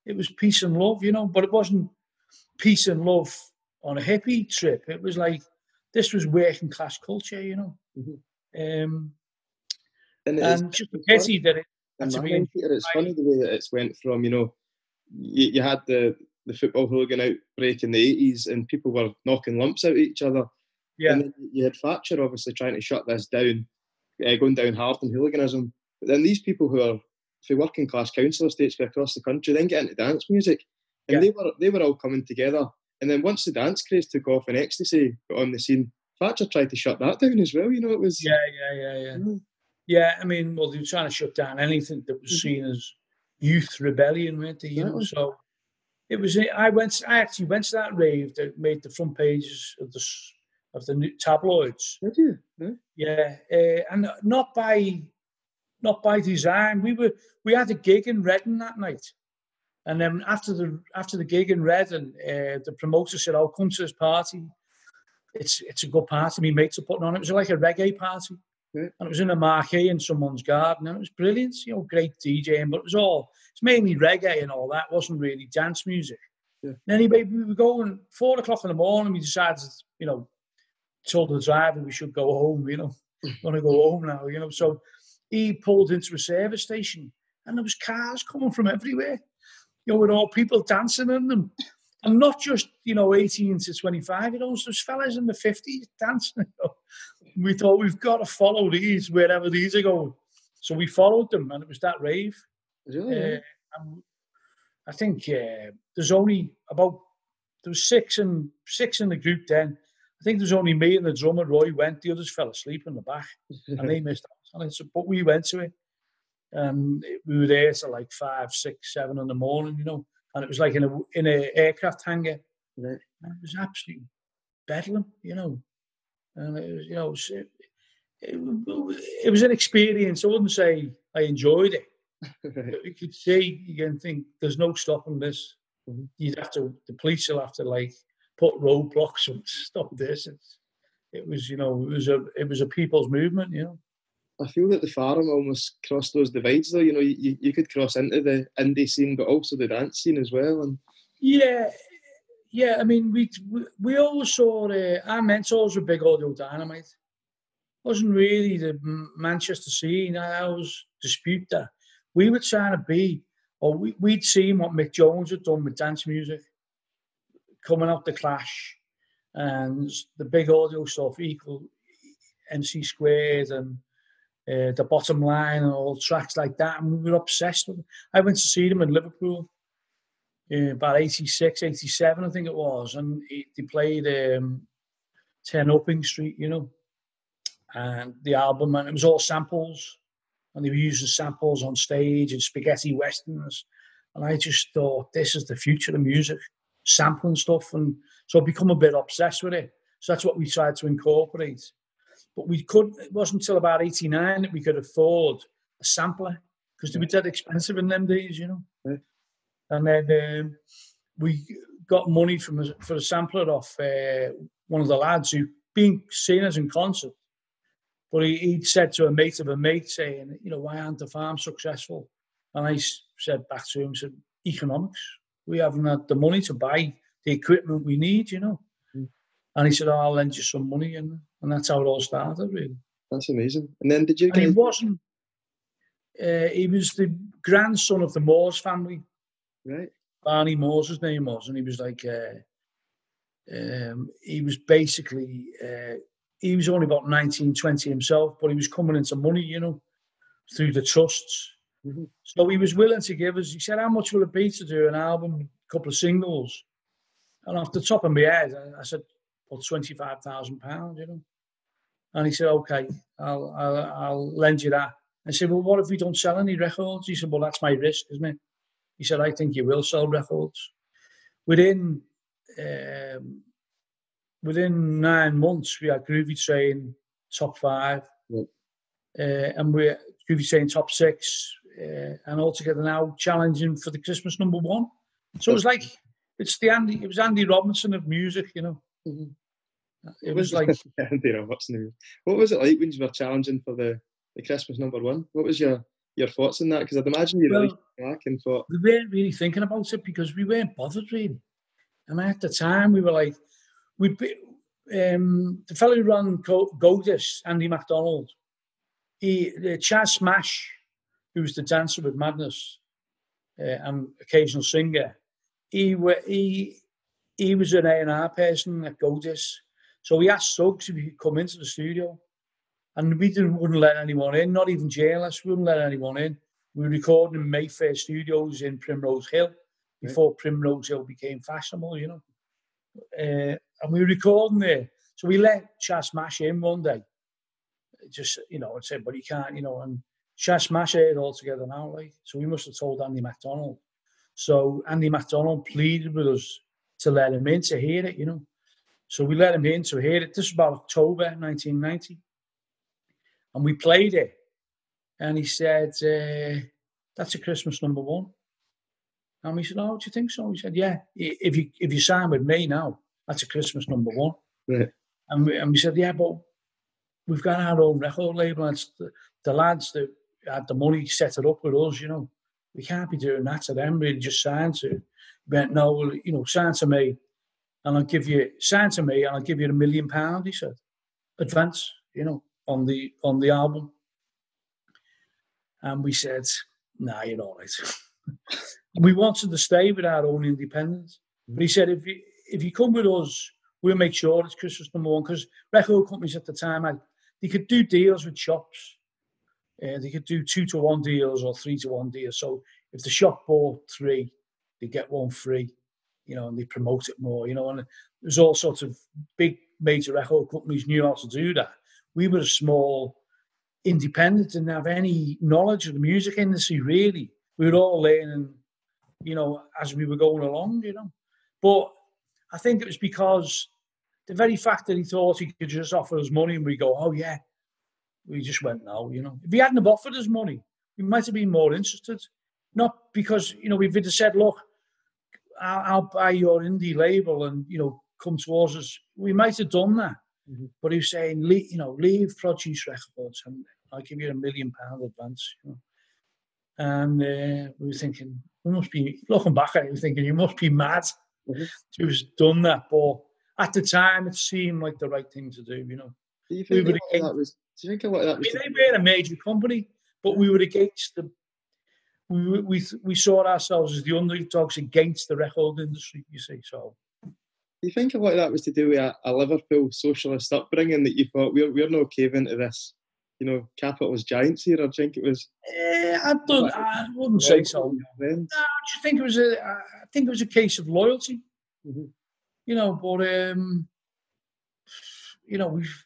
It was peace and love, you know, but it wasn't peace and love on a hippie trip. It was like, this was working class culture, you know. Mm-hmm. Um, and, and just a pity that it. And Peter, it's funny the way that it's went from you know, you, you had the the football hooligan outbreak in the eighties, and people were knocking lumps out each other. Yeah. And you had Thatcher obviously trying to shut this down, uh, going down hard on hooliganism. But then these people who are for working class council estates across the country then get into dance music, and yeah. they were they were all coming together and then once the dance craze took off and ecstasy got on the scene, Thatcher tried to shut that down as well. You know, it was yeah, yeah, yeah, yeah. Mm. Yeah, I mean, well, they were trying to shut down anything that was mm-hmm. seen as youth rebellion, weren't they? You know, so it was. I went. I actually went to that rave that made the front pages of the of the new tabloids. Did you? Yeah, yeah uh, and not by not by design. We were we had a gig in Reading that night, and then after the after the gig in Reading, uh, the promoter said, "I'll come to this party. It's it's a good party. My mates are putting on. It was like a reggae party, yeah. and it was in a marquee in someone's garden, and it was brilliant. You know, great DJing, but it was all it's mainly reggae and all that. It wasn't really dance music. Yeah. anyway, we were going four o'clock in the morning. We decided, you know, told the driver we should go home. You know, *laughs* want to go home now. You know, so he pulled into a service station, and there was cars coming from everywhere you know, with all people dancing in them. And not just, you know, 18 to 25 you know, those fellas in the 50s dancing. You know. We thought we've got to follow these wherever these are going. So we followed them and it was that rave. Really? Uh, I think uh, there's only about, there was six and six in the group then. I think there's only me and the drummer, Roy, went. The others fell asleep in the back and they *laughs* missed out. But we went to it and we were there till like five, six, seven in the morning, you know. And it was like in a in a aircraft hangar. Right. It was absolutely bedlam, you know. And it was, you know, it, it, it, was an experience. I wouldn't say I enjoyed it. *laughs* You could see, you can think, there's no stopping this. Mm-hmm. You'd have to, the police will have to like put roadblocks *laughs* and stop this. It's, it was, you know, it was a, it was a people's movement, you know. I feel that the farm almost crossed those divides though. You know, you, you could cross into the indie scene, but also the dance scene as well. And yeah, yeah. I mean, we we, we always saw uh, our mentors were big audio dynamite. wasn't really the Manchester scene. I always dispute that. We were trying to be, or we, we'd seen what Mick Jones had done with dance music, coming out the Clash, and the big audio stuff equal MC squared and uh, the bottom line and all tracks like that. And we were obsessed with them. I went to see them in Liverpool uh, about 86, 87, I think it was. And they played um, 10 Upping Street, you know, and the album, and it was all samples. And they were using samples on stage and spaghetti westerns. And I just thought, this is the future of music, sampling stuff. And so I become a bit obsessed with it. So that's what we tried to incorporate. But we couldn't, it wasn't until about 89 that we could afford a sampler because they were dead expensive in them days, you know. Yeah. And then um, we got money from a, for a sampler off uh, one of the lads who been seen us in concert. But he, he'd said to a mate of a mate saying, you know, why aren't the farm successful? And I said back to him, said, economics. We haven't had the money to buy the equipment we need, you know. Mm. And he said, oh, I'll lend you some money. And, and that's how it all started, really. That's amazing. And then did you And he wasn't, uh, he was the grandson of the Moores family. Right. Barney Moores, his name was. And he was like, uh, um, he was basically, uh, he was only about 19, 20 himself, but he was coming into money, you know, through the trusts. Mm-hmm. So he was willing to give us, he said, How much will it be to do an album, a couple of singles? And off the top of my head, I said, Well, £25,000, you know. And he said, Okay, I'll, I'll, I'll lend you that. I said, Well, what if we don't sell any records? He said, Well, that's my risk, isn't it? He said, I think you will sell records. Within um, within nine months, we had Groovy Train top five, uh, and we Groovy Train top six, uh, and altogether now challenging for the Christmas number one. So it was like it's the Andy, it was Andy Robinson of music, you know. Mm-hmm. It was *laughs* like *laughs* Andy Robinson. What was it like when you were challenging for the, the Christmas number one? What was your your thoughts on that? Because I'd imagine you well, really back and thought we weren't really thinking about it because we weren't bothered really. I mean, at the time we were like, we um, the fellow who ran Go! Discs, Andy MacDonald, he uh, Chas Smash who was the dancer with Madness uh, and occasional singer, he, were, he, he was an A&R person at Go! Discs. So he asked Suggs if he could come into the studio. And we didn't, wouldn't let anyone in, not even we wouldn't let anyone in. We were recording in Mayfair Studios in Primrose Hill before right. Primrose Hill became fashionable, you know. Uh, and we were recording there. So we let Chas Smash in one day. Just, you know, and said, but he can't, you know, and Chas Smash it all together now, like. So we must have told Andy MacDonald. So Andy MacDonald pleaded with us to let him in to hear it, you know. So we let him in to hear it. This was about October 1990. And we played it. And he said, uh, that's a Christmas number one. And we said, oh, do you think so? He said, yeah, if you if you sign with me now, that's a Christmas number one. Right. And, we, and we said, yeah, but we've got our own record label. And the, the lads that had the money set it up with us, you know. We can't be doing that to them, really just sign to. Went, no, well, you know, sign to me and I'll give you sign to me and I'll give you a million pound, he said. Advance, you know, on the on the album. And we said, nah, you're all right. *laughs* we wanted to stay with our own independence. But he said, if you if you come with us, we'll make sure it's Christmas number one. Because record companies at the time had they could do deals with shops uh, they could do two to one deals or three to one deals. So if the shop bought three, they get one free, you know, and they promote it more, you know. And there's all sorts of big major record companies knew how to do that. We were a small independent, didn't have any knowledge of the music industry really. We were all learning, you know, as we were going along, you know. But I think it was because the very fact that he thought he could just offer us money and we go, oh yeah, we just went no, you know. If he hadn't have offered us money, we might have been more interested. Not because, you know, we've said, look, I'll, I'll, buy your indie label and, you know, come towards us. We might have done that. Mm-hmm. But he was saying, you know, leave Produce Records and I'll give you a million pound advance, you know. And uh, we were thinking, we must be, looking back at it, we were thinking, you must be mad mm-hmm. to have done that. But at the time, it seemed like the right thing to do, you know. Do you think we that, that was do you think a lot of that? I mean, they were a major company, but we were against them. We, we we saw ourselves as the underdogs against the record industry. You see, so. Do you think a lot of that was to do with a, a Liverpool socialist upbringing that you thought we're we're no cave into this, you know, capitalist giants here? I think it was. Yeah, I don't. I wouldn't say so. No, I just think it was a. I think it was a case of loyalty. Mm-hmm. You know, but um, you know, we've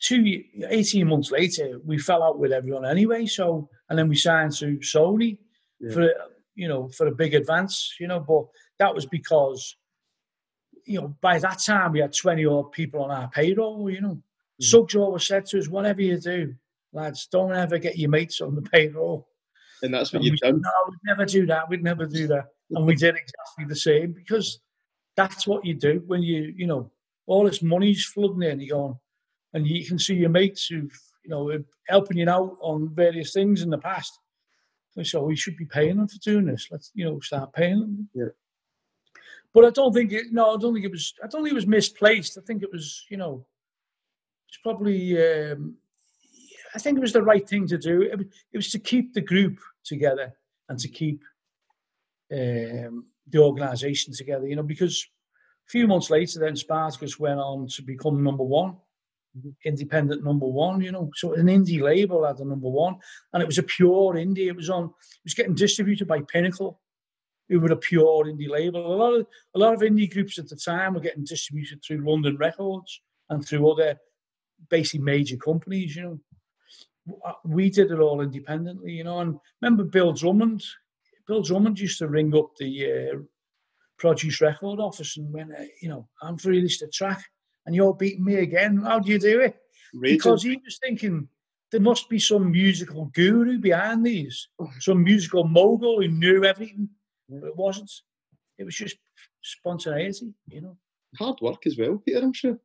two 18 months later, we fell out with everyone anyway. So, and then we signed to Sony yeah. for, you know, for a big advance, you know, but that was because, you know, by that time we had 20 odd people on our payroll, you know. Mm-hmm. Suggs always said to us, whatever you do, lads, don't ever get your mates on the payroll. And that's what and you've done? No, we'd never do that. We'd never do that. and we did exactly the same because that's what you do when you, you know, all this money's flooding in. You're going, and you can see your mates who've you know helping you out on various things in the past. So we should be paying them for doing this. Let's you know start paying them. Yeah. But I don't think it. No, I don't think it was. I don't think it was misplaced. I think it was. You know, it's probably. Um, I think it was the right thing to do. It, it was to keep the group together and to keep um, the organisation together. You know, because a few months later, then Spartacus went on to become number one. Independent number one. You know, so an indie label had the number one, and it was a pure indie. It was on. It was getting distributed by Pinnacle, who were a pure indie label. A lot of a lot of indie groups at the time were getting distributed through London Records and through other basically major companies. You know uh, we did it all independently, you know. And remember Bill Drummond? Bill Drummond used to ring up the uh, produce record office and went, uh, you know, I'm released a track and you're beating me again. How do you do it? Because he was thinking there must be some musical guru behind these, some musical mogul who knew everything. But it wasn't. It was just spontaneity, you know. Hard work as well, Peter, I'm sure.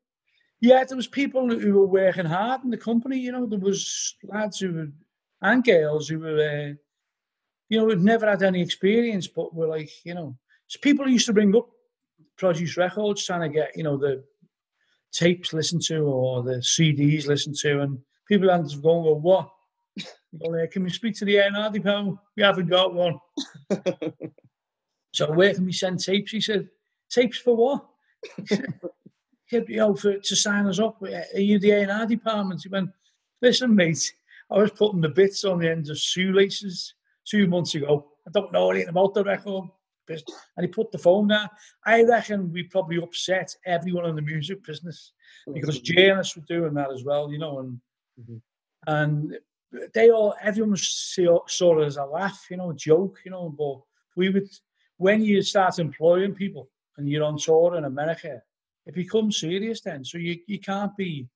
Yeah, there was people who were working hard in the company. You know, there was lads who were and girls who were, uh, you know, had never had any experience, but were like, you know, so people used to bring up produce records trying to get, you know, the tapes listened to or the CDs listened to, and people had to go, well, what? *laughs* Well, uh, can we speak to the A&R department? We haven't got one. *laughs* so where can we send tapes? He said, tapes for what? *laughs* you know, for, to sign us up. Are you the A&R department? He went, listen, mate, I was putting the bits on the end of shoelaces two months ago. I don't know anything about the record. And he put the phone down. I reckon we probably upset everyone in the music business because journalists were doing that as well, you know, and mm-hmm. and they all everyone saw, saw it as a laugh, you know, a joke, you know. But we would when you start employing people and you're on tour in America, it becomes serious then. So you, you can't be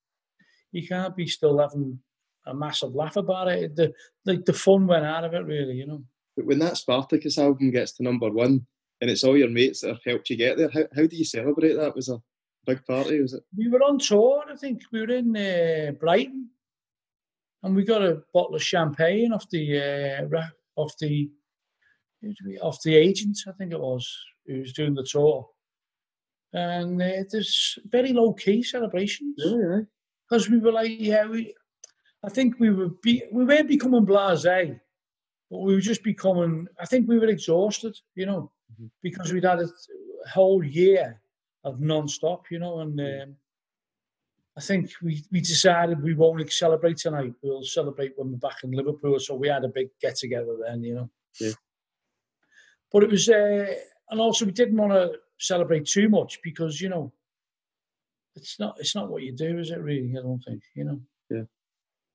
you can't be still having a massive laugh about it. The like the fun went out of it really, you know. But when that Spartacus album gets to number one and it's all your mates that have helped you get there, how, how do you celebrate that? Was a big party, was it? We were on tour, I think. We were in uh, Brighton and we got a bottle of champagne off the uh, off the off the agent, I think it was, who was doing the tour and uh, there's very low key celebrations. Because we were like, yeah, we. I think we were be, we weren't becoming blasé, but we were just becoming. I think we were exhausted, you know, mm-hmm. because we'd had a whole year of non-stop, you know, and um, I think we, we decided we won't celebrate tonight. We'll celebrate when we're back in Liverpool. So we had a big get together then, you know. Yeah. But it was, uh, and also we didn't want to celebrate too much because you know it's not it's not what you do, is it? Really, I don't think you know.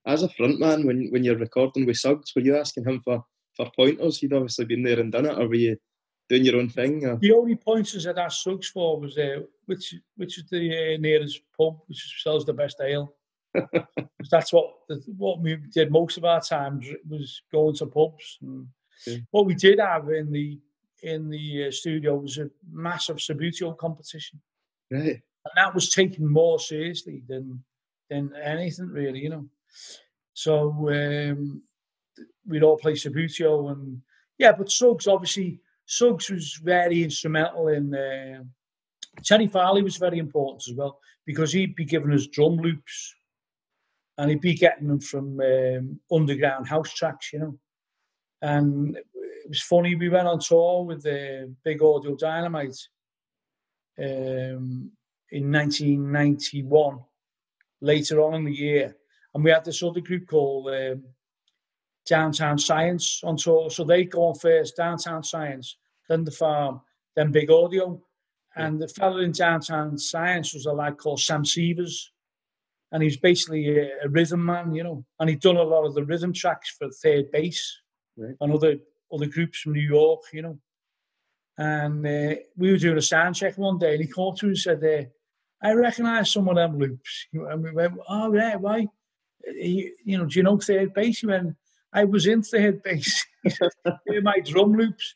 As a frontman, when when you're recording with Suggs, were you asking him for for pointers? He'd obviously been there and done it, or were you doing your own thing? Or? The only pointers I'd asked Suggs for was uh, which which is the uh, nearest pub which sells the best ale. *laughs* that's what what we did most of our time was going to pubs. And What we did have in the in the uh, studio was a massive Subbuteo competition. Right. And that was taken more seriously than than anything really, you know. So um, we'd all play Subbuteo and yeah, but Suggs obviously Suggs was very instrumental in uh, Terry Farley was very important as well because he'd be giving us drum loops and he'd be getting them from um, underground house tracks, you know. And it was funny. We went on tour with the Big Audio Dynamite um, in 1991, later on in the year, and we had this other group called um, Downtown Science on tour. So they go on first, Downtown Science, then the Farm, then Big Audio, and the fellow in Downtown Science was a lad called Sam Severs. And he was basically a, a rhythm man, you know, and he'd done a lot of the rhythm tracks for Third Bass right. and other other groups from New York, you know. And uh, we were doing a sound check one day, and he called to us and said, uh, "I recognise some of them loops." And we went, "Oh yeah, why?" He, you know, do you know third bass? He went, "I was in third bass." *laughs* They're my drum loops.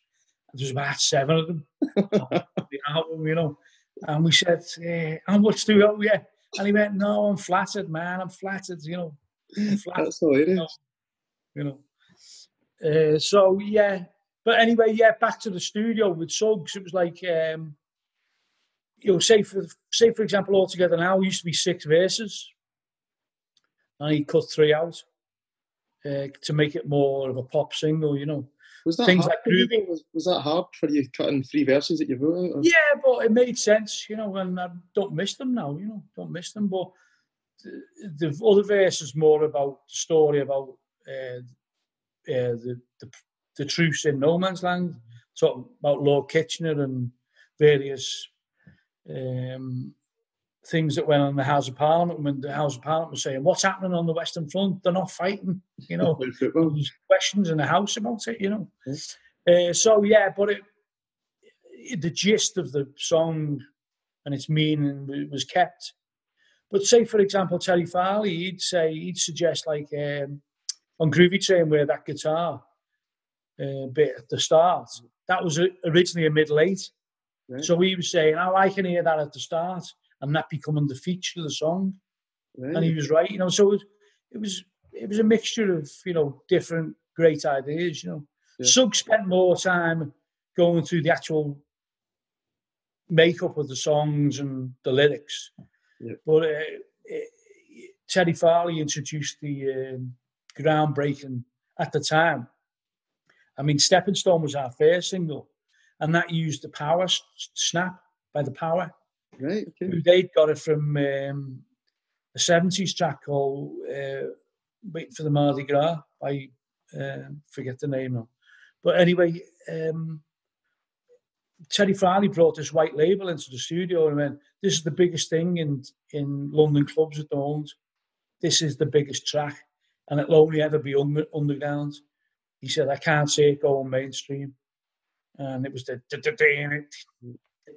There's about seven of them. the album, you know. And we said, "How much do you owe you?" And he went, "No, I'm flattered, man. I'm flattered. You know, I'm flattered, that's hilarious. You know, you know. Uh, so yeah, but anyway, yeah, back to the studio with Suggs. It was like, um, you know, say for say for example, altogether now used to be six verses, and he cut three out uh, to make it more of a pop single. You know, Was that Things hard like for you, Was, was that hard for you cutting three verses that you wrote? Or- Yeah, but it made sense, you know, and I don't miss them now, you know, don't miss them. But the, the other verse is more about the story about uh, uh, the, the the truce in no man's land, talking about Lord Kitchener and various um, things that went on in the House of Parliament when the House of Parliament was saying, "What's happening on the Western Front? They're not fighting," you know. *laughs* There's questions in the house about it, you know. Uh, so yeah, but it, it- the gist of the song and its meaning was kept. But say, for example, Terry Farley, he'd say he'd suggest like um, on Groovy Train where that guitar uh, bit at the start that was originally a middle eight. Right. So he was saying, "Oh, I can hear that at the start," and that becoming the feature of the song and he was right. You know, so it was, it was it was a mixture of you know different great ideas. You know, Yeah. Sugg spent more time going through the actual makeup of the songs and the lyrics, Yeah. but uh, eh, Terry Farley introduced the um, groundbreaking at the time. I mean, Stepping Stone was our first single, and that used the Power Snap by the Power Right. Okay. they'd got it from um, a 70s track called uh, Waiting for the Mardi Gras I uh, forget the name now. But anyway, um, Terry Farley brought this white label into the studio and went, This is the biggest thing in, in London clubs at the moment. This is the biggest track, and it'll only ever be under, underground. He said, I can't see it going mainstream. And it was the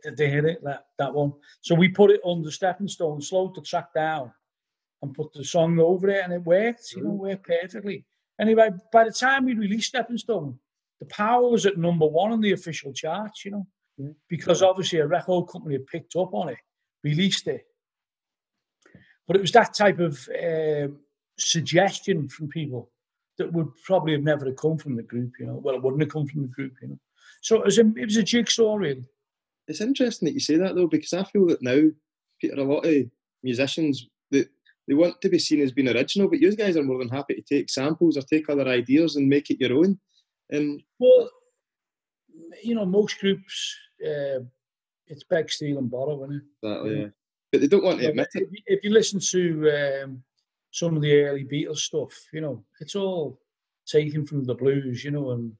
that, that one. So we put it on the stepping stone, slowed the track down, and put the song over it, and it worked. You know, worked perfectly. Anyway, by the time we released Stepping Stone, the Power was at number one on the official charts. You know, Yeah. because obviously a record company had picked up on it, released it. But it was that type of um suggestion from people that would probably have never have come from the group. You know, well, it wouldn't have come from the group. You know, so it was a, it was a jigsaw really. It's interesting that you say that though, because I feel that now, Peter, a lot of musicians that they want to be seen as being original, but you guys are more than happy to take samples or take other ideas and make it your own. And Well, you know, most groups, uh, it's beg, steal, and borrow, isn't it? that, Yeah. yeah. But they don't want to If, admit it. you- if you listen to um, some of the early Beatles stuff, you know, it's all taken from the blues, you know, and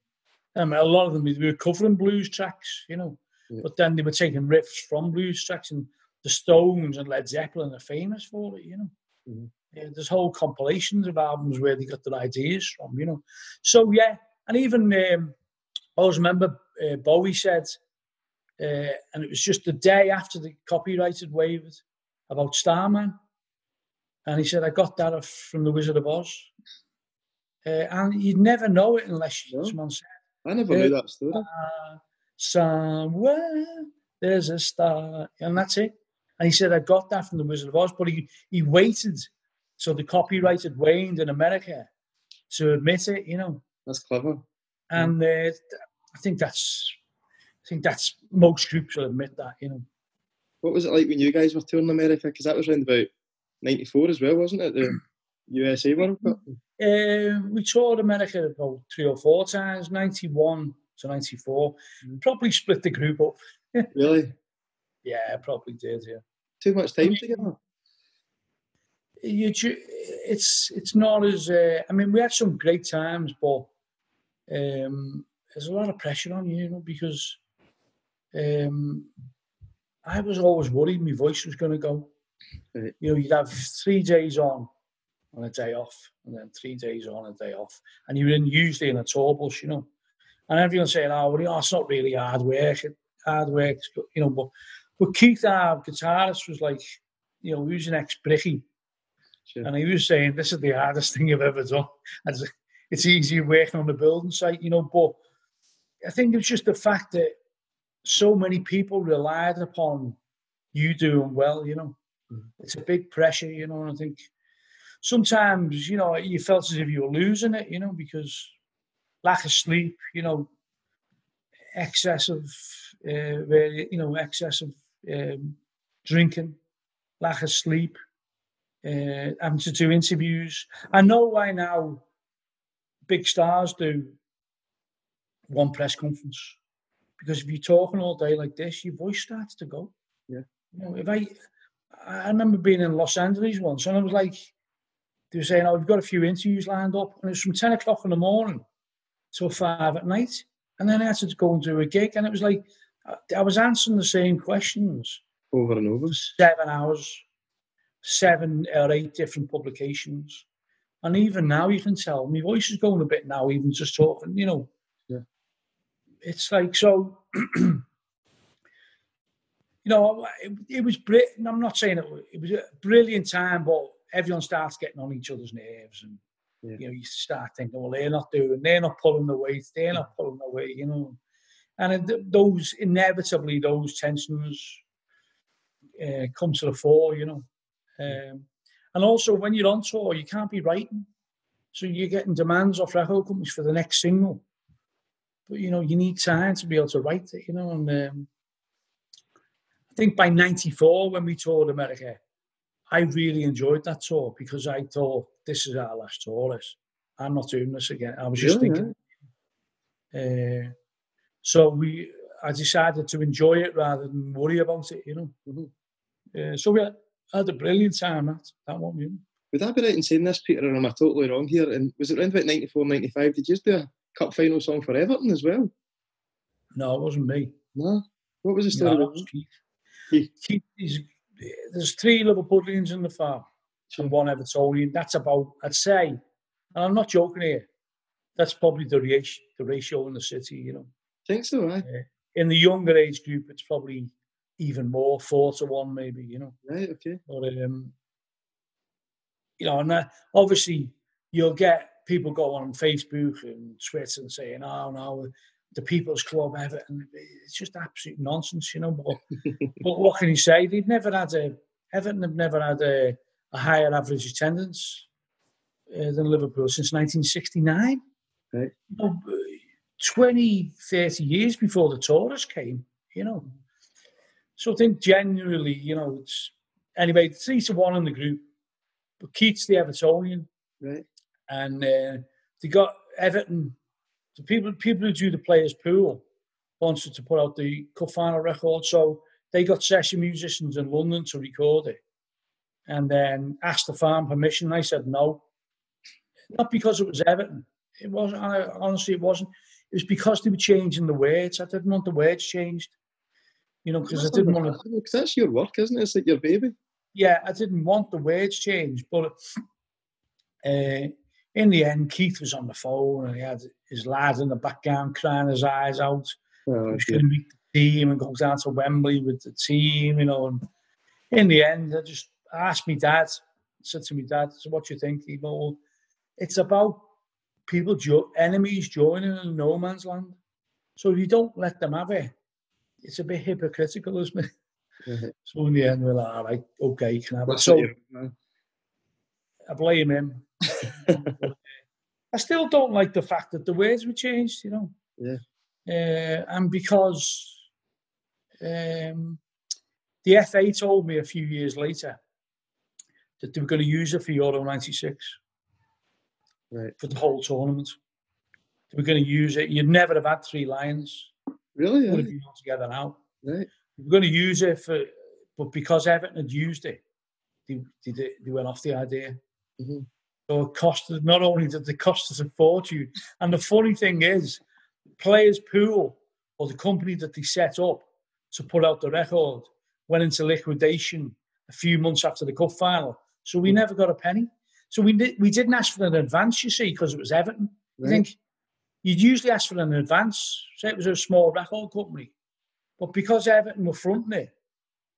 um, a lot of them we were covering blues tracks, you know, Yeah. but then they were taking riffs from blues tracks, and the Stones and Led Zeppelin are famous for it, you know. Mhm. Yeah, there's whole compilations of albums where they got their ideas from, you know. So yeah, and even um, I always remember uh, Bowie said, uh, and it was just the day after the copyright had waived about Starman, and he said, "I got that from the Wizard of Oz," uh, and you'd never know it unless No. someone said, I never knew that story. "Ah, "Somewhere there's a star," and that's it. And he said, "I got that from the Wizard of Oz," but he he waited so the copyright had waned in America to admit it, you know. That's clever. And uh, I think that's, I think that's most groups will admit that, you know. What was it like when you guys were touring America? Because that was around about 94 as well, wasn't it? The *clears throat* USA World Cup? Uh, we toured America about three or four times, 91 to 94. Mm. Probably split the group up. *laughs* Really? Yeah, probably did, yeah. Too much time together? You, it's it's not as, uh, I mean, we had some great times, but um, there's a lot of pressure on you, you know, because um, I was always worried my voice was going to go. Right. You know, you'd have three days on and a day off, and then three days on a day off, and you're in usually in a tour bus, you know. And everyone's saying, "Oh, well, you know, it's not really hard work. Hard work, you know." But but Keith, our guitarist, was like, you know, he was an ex-bricky, Sure. and he was saying, "This is the hardest thing I've ever done." It's- easier working on the building site, you know. But I think it's just the fact that so many people relied upon you doing well, you know. Mhm. It's a big pressure, you know. And I think sometimes, you know, you felt as if you were losing it, you know, because lack of sleep, you know, excessive, uh, you know, excessive um, drinking, lack of sleep, uh, having to do interviews. I know why now big stars do one press conference because if you're talking all day like this, your voice starts to go. Yeah. You know, if I, I remember being in Los Angeles once, and I was like, they were saying, "Oh, we've got a few interviews lined up," and it was from ten o'clock in the morning till five at night, and then I had to go and do a gig, and it was like I was answering the same questions over and over, seven hours, seven or eight different publications, and even now you can tell my voice is going a bit now, even just talking, you know. Yeah. It's like so. *clears throat* you know, it, it was. Brilliant. I'm not saying it, it was a brilliant time, but everyone starts getting on each other's nerves, and Yeah. you know, you start thinking, well, they're not doing, they're not pulling the weight, they're not pulling the weight, you know. And it, those inevitably, those tensions uh, come to the fore, you know. Um, and also, when you're on tour, you can't be writing, so you're getting demands off record companies for the next single. But you know, you need time to be able to write it, you know. And um, I think by '94, when we toured America, I really enjoyed that tour because I thought this is our last tour. This. I'm not doing this again. I was just thinking. Uh, so we, I decided to enjoy it rather than worry about it. You know. Mhm. Uh, so we had, had a brilliant time. That that one. You know. Would I be right in saying this, Peter, or am I totally wrong here? And was it around about 94, 95? Did you just do a cup final song for Everton as well? No, it wasn't me. No. What was the story? No, Keith. Keith. Keith is, there's three Liverpoolians in the farm and one Evertonian. That's about, I'd say, and I'm not joking here, that's probably the ratio, the ratio in the city, you know. think so, aye. In the younger age group, it's probably even more, four to one maybe, you know. Right, okay. But, um, you know, and uh, obviously you'll get people go on Facebook and Twitter and saying, oh, no, the People's Club, Everton. It's just absolute nonsense, you know. But, but what can you say? They've never had a, Everton have never had a, a higher average attendance uh, than Liverpool since 1969. Right. You know, 20, 30 years before the tourists came, you know. So I think generally, you know, it's anyway, three to one in the group. But Keith's the Evertonian, Right. and uh, they got Everton. The people people who do the players' pool wanted to put out the cup final record, so they got session musicians in London to record it, and then asked the farm permission. I said no, not because it was Everton. It wasn't. I, honestly, it wasn't. It was because they were changing the words. I didn't want the words changed. You know, because I didn't want to. Because that's your work, isn't it? It's like your baby. yeah, I didn't want the words changed, but uh, in the end, Keith was on the phone and he had his lad in the background crying his eyes out. He Oh, was going to meet the team and go down to Wembley with the team, you know. And in the end, I just asked my dad, said to my dad, so what do you think? He go, well, it's about people, jo- enemies joining in no man's land. So if you don't let them have it, it's a bit hypocritical, isn't it? Right. So in the end, we're like, all right, okay, you can have it. So I blame him. I still don't like the fact that the words were changed, you know. Yeah. Uh, and because um, the FA told me a few years later that they were going to use it for Euro 96 Right. for the whole tournament. They were going to use it. You'd never have had three lions. Really? Would have Aye. been all together now. Right. They were going to use it for, but because Everton had used it, they, they, they went off the idea. Mhm. So it us not only did it cost us a fortune, and the funny thing is, Players Pool, or the company that they set up to put out the record, went into liquidation a few months after the cup final. So we never got a penny. So we, di- we didn't ask for an advance, you see, because it was Everton. Right. think you'd usually ask for an advance, say it was a small record company. But because Everton were fronting it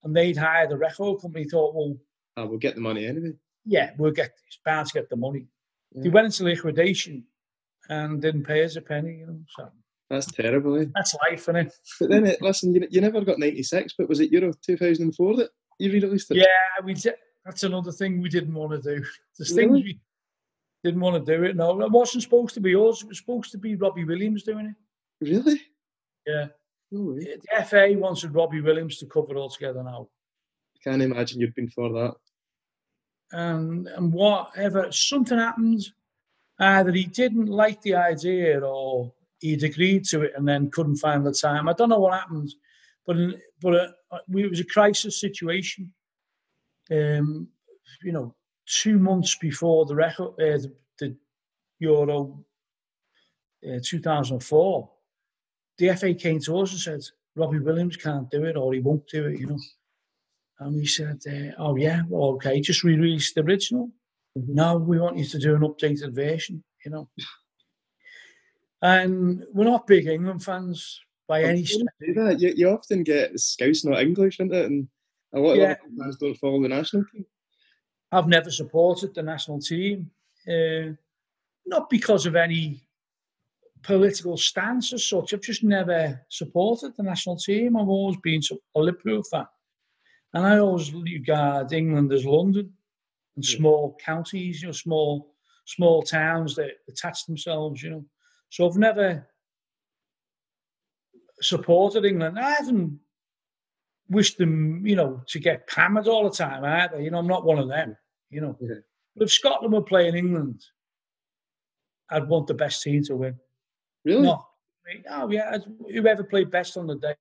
and they'd hired the record company, thought, well, Ah, we'll get the money anyway. Yeah, we'll get it's bound to get the money. They went into liquidation and didn't pay us a penny, you know. So That's terrible, eh? that's life, is it? But then, it, listen, you, you never got 96, but was it Euro 2004 that you re-released it? Yeah, we did, that's another thing we didn't want to do. There's things we Didn't want to do it. No, it wasn't supposed to be us. It was supposed to be Robbie Williams doing it. Really? Yeah. No. The FA wanted Robbie Williams to cover it all together now. I can't imagine you've been for that. And and whatever something happened, either he didn't like the idea or he'd agreed to it and then couldn't find the time. I don't know what happened, but but uh, it was a crisis situation. Um, you know, two months before the record, uh, the, the Euro uh, 2004, the FA came to us and said, Robbie Williams can't do it or he won't do it, you know. And we said, uh, oh, yeah, well, okay, just re release the original. Mm-hmm. Now we want you to do an updated version, you know. And we're not big England fans by any stretch. You, you often get Scouse not English, isn't it? And a lot yeah. of fans don't follow the national team. I've never supported the national team, uh, not because of any political stance as such. I've just never supported the national team. I've always been a Liverpool fan. And I always regard England as London and small counties, you know, small small towns that attach themselves, you know. So I've never supported England. I haven't wished them, you know, to get hammered all the time either. You know, I'm not one of them, you know. Yeah. But if Scotland were playing England, I'd want the best team to win. Really? No. Oh, yeah. Whoever played best on the day.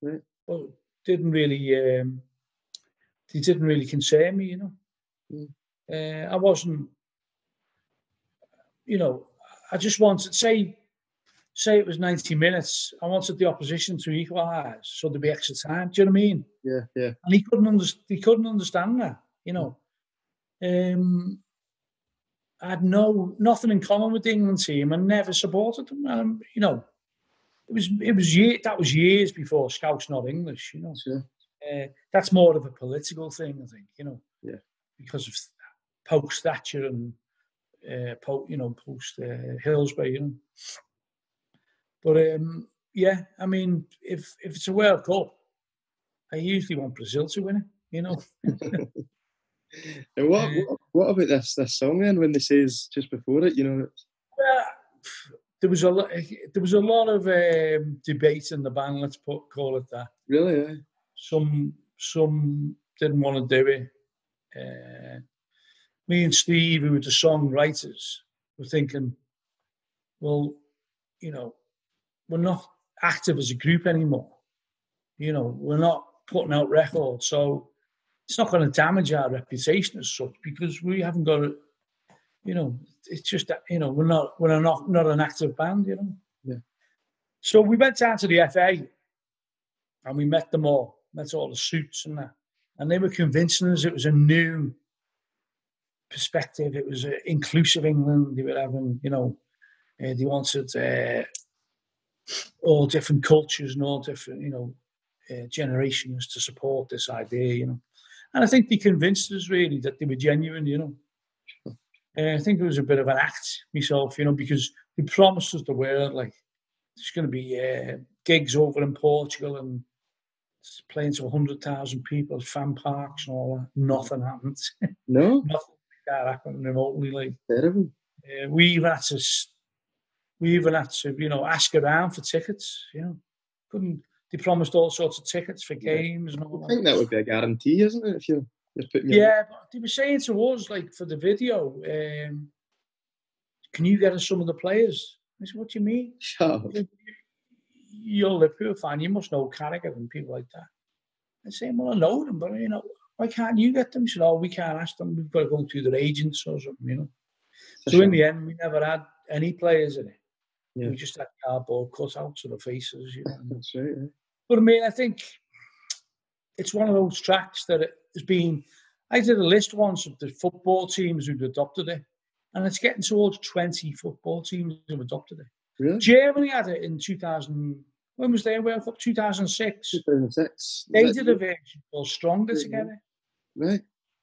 Right. But didn't really, um, he didn't really concern me, you know. Mm. Uh, I wasn't, you know, I just wanted, say, say it was 90 minutes, I wanted the opposition to equalise, so there'd be extra time. Do you know what I mean? Yeah, yeah. And he couldn't understand. He couldn't understand that. You know, um, I had no nothing in common with the England team, and never supported them. Um, you know, it was it was year, that was years before Scouse not English. You know, sure. Uh, that's more of a political thing, I think. You know, yeah, because of post Thatcher and uh, po- you know post uh, Hillsborough. You know. But um, yeah, I mean, if if it's a World Cup, I usually want Brazil to win it. You know. *laughs* and what, uh, what, what about this this song then? When they says just before it, you know. Well, there was a lot. There was a lot of um, debate in the band. Let's put call it that. Really? Some some didn't want to do it. Uh, me and Steve, who were the songwriters, were thinking, well, you know, we're not active as a group anymore. You know, we're not putting out records, so it's not going to damage our reputation as such because we haven't got a, you know, it's just that you know we're not we're not not an active band, you know. Yeah. So we went down to the FA, and we met them all, met all the suits and that, and they were convincing us it was a new perspective. It was an inclusive England. They were having, you know, uh, they wanted uh, all different cultures and all different, you know, uh, generations to support this idea, you know. And I think they convinced us really that they were genuine, you know. Uh, I think it was a bit of an act myself, you know, because they promised us the world, like there's going to be uh, gigs over in Portugal and playing to 100,000 people, fan parks and all that. Nothing happened. *laughs* No? Nothing like that happened remotely. Like, Terrible. Uh, we even had to we even had to, you know, ask around for tickets. You know, couldn't. They promised all sorts of tickets for games and all. I think that would be a guarantee, isn't it? If putting. Yeah, but they were saying to us like for the video, um, can you get us some of the players? I said, what do you mean? Shut You're a Liverpool fan. You must know Carragher and people like that. I say, well, I know them, but you know, why can't you get them? She said, oh, we can't ask them. We've got to go through their agents or something, you know. So in the end, we never had any players in it. Yeah. We just had cardboard cutouts of the faces. You know. That's right. Yeah. But I mean, I think it's one of those tracks that it's been. I did a list once of the football teams who'd adopted it, and it's getting towards 20 football teams who've adopted it. Really? Germany had it in 2000. When was their World Cup? 2006. 2006. They did a version called Stronger Together. Right.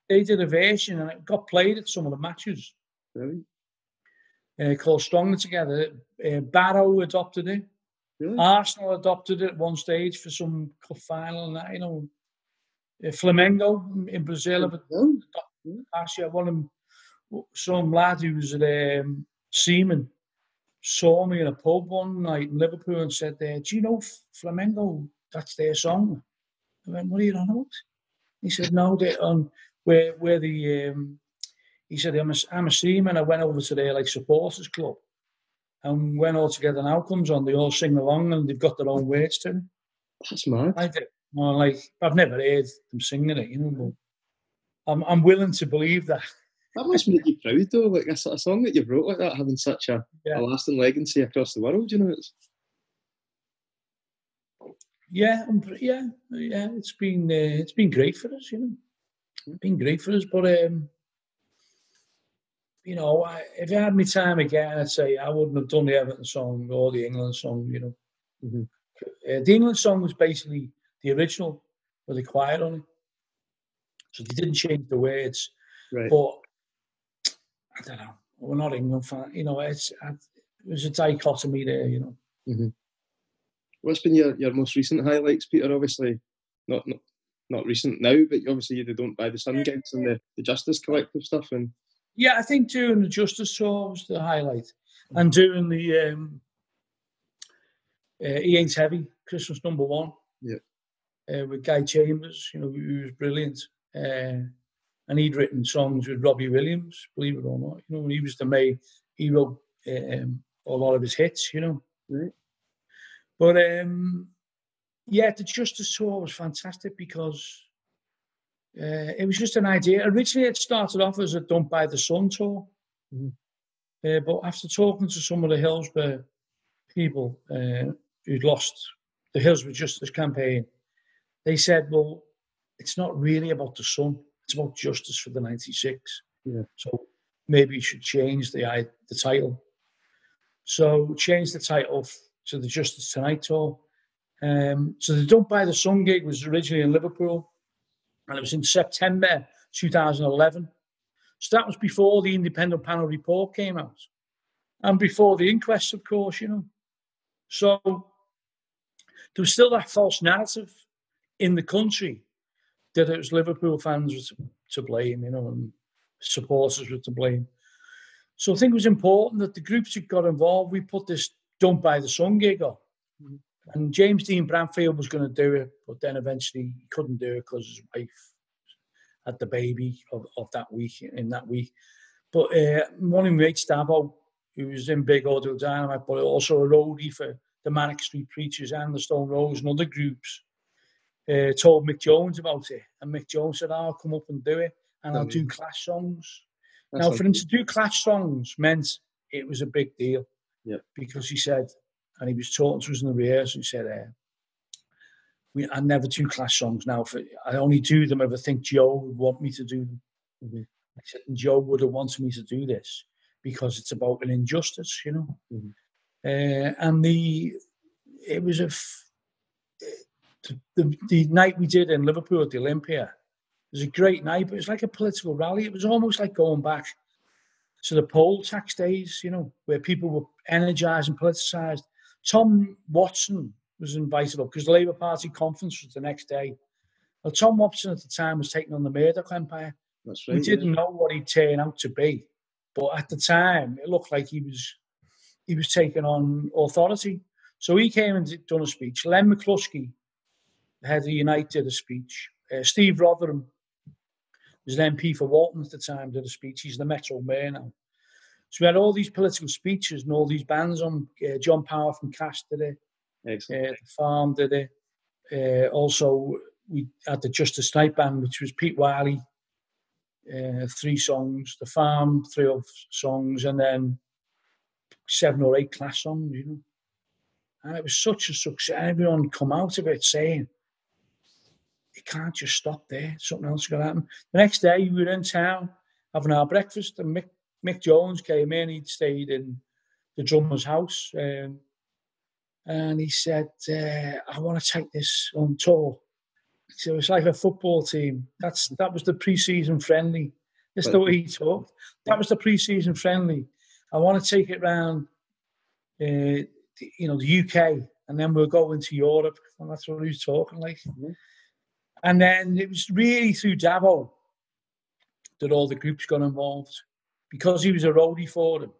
They did a version and it got played at some of the matches. Really? uh, called Stronger Together. Uh, Barrow adopted it. Really? Arsenal adopted it at one stage for some cup final and that, you know. Uh, Flamengo in Brazil have last year won, some lad who was a um, seaman saw me in a pub one night in Liverpool and said, there, "Do you know Flamengo? That's their song." I went, "What are you on about?" He said, "No, they're on where where the." Um, he said, "I'm a, I'm a seaman." I went over to their like supporters club, and when all together now comes on, they all sing along and they've got their own words to it. That's mad. I did. Well, like I've never heard them singing it, you know. But I'm I'm willing to believe that. That must make you proud, though. Like a, a song that you've wrote like that, having such a, Yeah. a lasting legacy across the world. You know, it's Yeah, I'm, yeah, yeah. It's been uh, it's been great for us, you know. It's been great for us, but um, you know, I, if I had my time again, I'd say I wouldn't have done the Everton song or the England song. You know, Mhm. uh, the England song was basically the original with the choir on it, so they didn't change the words. right. But I don't know. We're not England fan. You know, it's I, there's a dichotomy there. You know. What's been your, your most recent highlights, Peter? Obviously, not not, not recent now, but obviously you don't buy the Sun gigs and the, the Justice Collective stuff. And Yeah, I think doing the Justice Tour was the highlight, and doing the um, uh, He Ain't Heavy Christmas number one. Yeah. Uh, with Guy Chambers, you know, he was brilliant, uh, and he'd written songs with Robbie Williams, believe it or not. You know, he was the main. He wrote um, a lot of his hits, you know. Right. But um, yeah, the Justice Tour was fantastic because uh, it was just an idea. Originally, it started off as a Don't Buy the Sun tour. Mhm. Uh, but after talking to some of the Hillsborough people uh, who'd lost the Hillsborough Justice campaign, they said, well, it's not really about the sun. It's about justice for the 96. Yeah. So maybe you should change the, i- the title. So change the title to the Justice Tonight tour. Um, so the Don't Buy the Sun gig was originally in Liverpool and it was in September 2011. So that was before the independent panel report came out and before the inquest, of course, you know. So there was still that false narrative in the country that it was Liverpool fans were to, blame, you know, and supporters were to blame. So I think it was important that the groups that got involved, we put this Don't Buy the Sun gig on. Mhm. And James Dean Bradfield was going to do it, but then eventually he couldn't do it because his wife had the baby of, of that week, in that week. But uh, one of my mates, Davo, who was in Big Audio Dynamite, but also a roadie for the Manic Street Preachers and the Stone Rose and other groups, uh, told Mick Jones about it. And Mick Jones said, I'll come up and do it, and I'll do Brilliant. Clash songs. that's now, for him to do Clash songs meant it was a big deal. Yep. Because he said, and he was talking to us in the rehearsal, he said, uh, we, I never do Clash songs now. For I only do them if I think Joe would want me to do them. Mhm. I said, and Joe would have wanted me to do this because it's about an injustice, you know. Mhm. Uh, and the it was a f- the, the, night we did in Liverpool at the Olympia it was a great night, but it was like a political rally. It was almost like going back to the poll tax days, you know, where people were energised and politicised. Tom Watson was invited up because the Labour Party conference was the next day. Well, Tom Watson at the time was taking on the Murdoch Empire. that's We right. yeah. didn't know what he'd turn out to be, but at the time it looked like he was he was taking on authority. So he came and did- done a speech. Len McCluskey, head of Unite, did a speech. Uh, Steve Rotheram was an MP for Walton at the time, did a speech. He's the Metro Mayor now. So we had all these political speeches and all these bands on. Uh, John Power from Cast did it. Excellent. Uh, the Farm did it. Uh, also, we had the Justice Night Band, which was Pete Wylie, uh, three songs. The Farm, three of songs, and then seven or eight Clash songs, you know. And it was such a success. Everyone come out of it saying, "You can't just stop there. Something else is going to happen." The next day, we were in town having our breakfast, and Mick, Mick Jones came in. He'd stayed in the drummer's house. Um, and he said, uh, "I want to take this on tour." So it's like a football team. That's that was the pre-season friendly. That's the way he talked. That was the pre-season friendly. I want to take it round, uh, you know, the UK, and then we'll go into Europe. And that's what he was talking like. Mhm. And then it was really through Davo that all the groups got involved. because he was a roadie for them,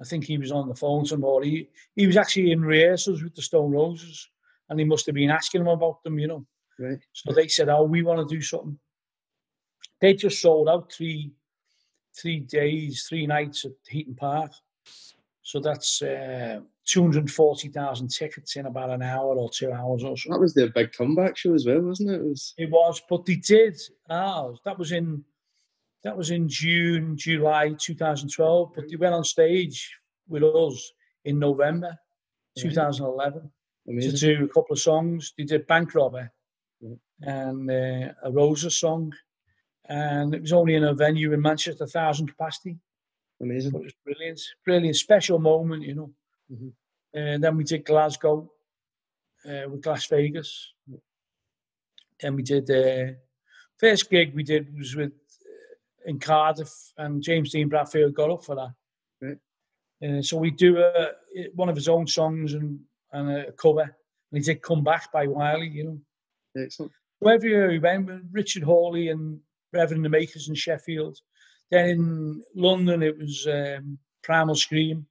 I think he was on the phone somewhere. He he was actually in rehearsals with the Stone Roses, and he must have been asking them about them, you know. Right. So they said, "Oh, we want to do something." They just sold out three three days, three nights at Heaton Park. So that's uh, 240,000 tickets in about an hour or two hours or so. That was their big comeback show as well, wasn't it? It was. It was, but they did. Ah, that was in that was in June, July 2012. But they went on stage with us in November Right. 2011 to do a couple of songs. They did Bank Robber Yeah. and uh, a Rosa song, and it was only in a venue in Manchester, thousand capacity. Amazing. But it was brilliant, brilliant, special moment, you know. Mhm. And then we did Glasgow uh, with Glasvegas. Then we did uh, first gig we did was with uh, in Cardiff, and James Dean Bradfield got up for that. Right. Uh, so we do a, one of his own songs and, and a cover, and he did "Come Back" by Wylie, you know. Excellent. So every year we went with Richard Hawley and Reverend the Makers in Sheffield. Then in London it was um, Primal Scream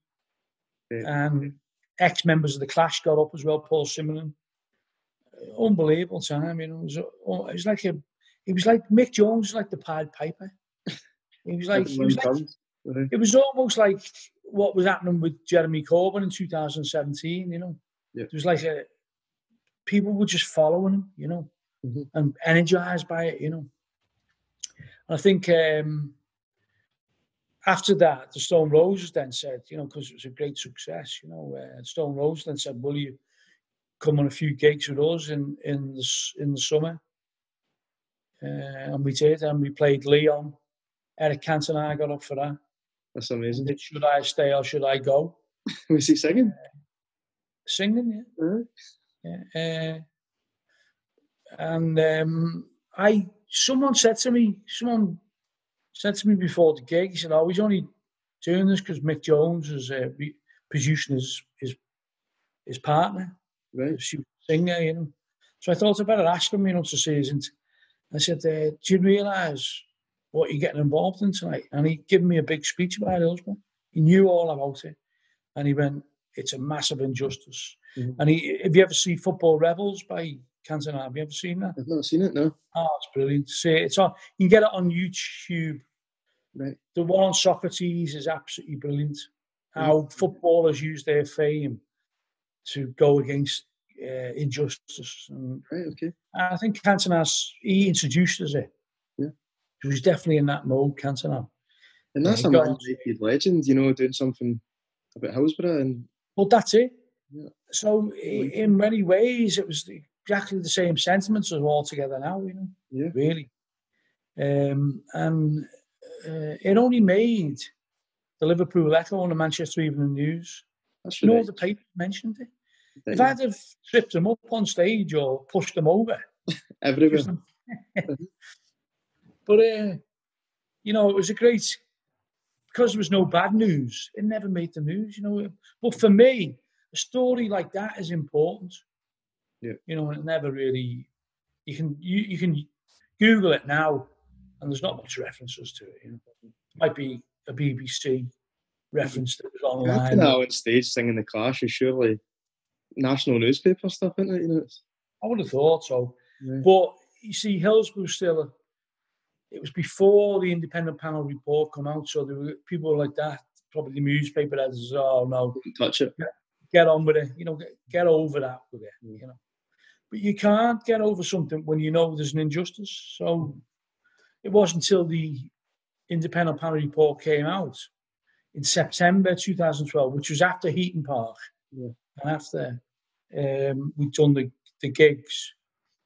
And ex members of the Clash got up as well, Paul Simonon. Unbelievable time, you know. It was, oh, it was like a, it was like Mick Jones, like the Pied Piper. *laughs* He was like, Everyone was like it was almost like what was happening with Jeremy Corbyn in 2017, you know. Yeah. It was like a, people were just following him, you know, Mhm. and energized by it, you know. And I think um, after that, the Stone Roses then said, you know, because it was a great success, you know, uh, Stone Roses then said, will you come on a few gigs with us in, in, the, in the summer? Uh, and we did, and we played Leon. Eric Cantona got up for that. That's amazing. Did should I stay or should I go? *laughs* Was he singing? Singing, Right. yeah. yeah. Uh, and um, I, someone said to me, someone said to me before the gig, he said, "Oh, he's only doing this because Mick Jones is uh, producing his his his partner, Right. she was a singer, you know." So I thought I better ask him, you know, to see his. I said, uh, "Do you realise what you're getting involved in tonight?" And he gave me a big speech about Hillsborough. He knew all about it, and he went, "It's a massive injustice." Mhm. And he, if you ever see Football Rebels by Cantona, have you ever seen that? I've not seen it, no. Oh, it's brilliant. See, it's on. You can get it on YouTube. Right. The one on Socrates is absolutely brilliant. How footballers use their fame to go against uh, injustice. And Right, okay. I think Cantona's he introduced us it. Yeah. He was definitely in that mode, Cantona. And that's he a Man legend, you know, doing something about Hillsborough and But that's it. Yeah. So in many ways, it was exactly the same sentiments as all together now. You know. Yeah. Really. Um, and uh, it only made the Liverpool Echo and the Manchester Evening News. that's You know, all the papers mentioned it. If I'd have tripped them up on stage or pushed them over, *laughs* everywhere. just- *laughs* but uh, you know, it was a great because there was no bad news. It never made the news, you know. But for me, a story like that is important. Yeah. You know, and it never really. You can you, you can Google it now, and there's not much references to it. You know, it might be a BBC reference that was online. Cantona on stage singing the Clash is surely national newspaper stuff, isn't it? You know, it's, I would have thought so. Yeah. But you see, Hillsborough still a, it was before the independent panel report come out, so there were people like that, probably the newspaper editors, oh no, touch it. get on with it, you know, get, get over that with it, Mm. you know. But you can't get over something when you know there's an injustice. So it wasn't until the independent panel report came out in September 2012, which was after Heaton Park Yeah. and after um, we'd done the, the gigs,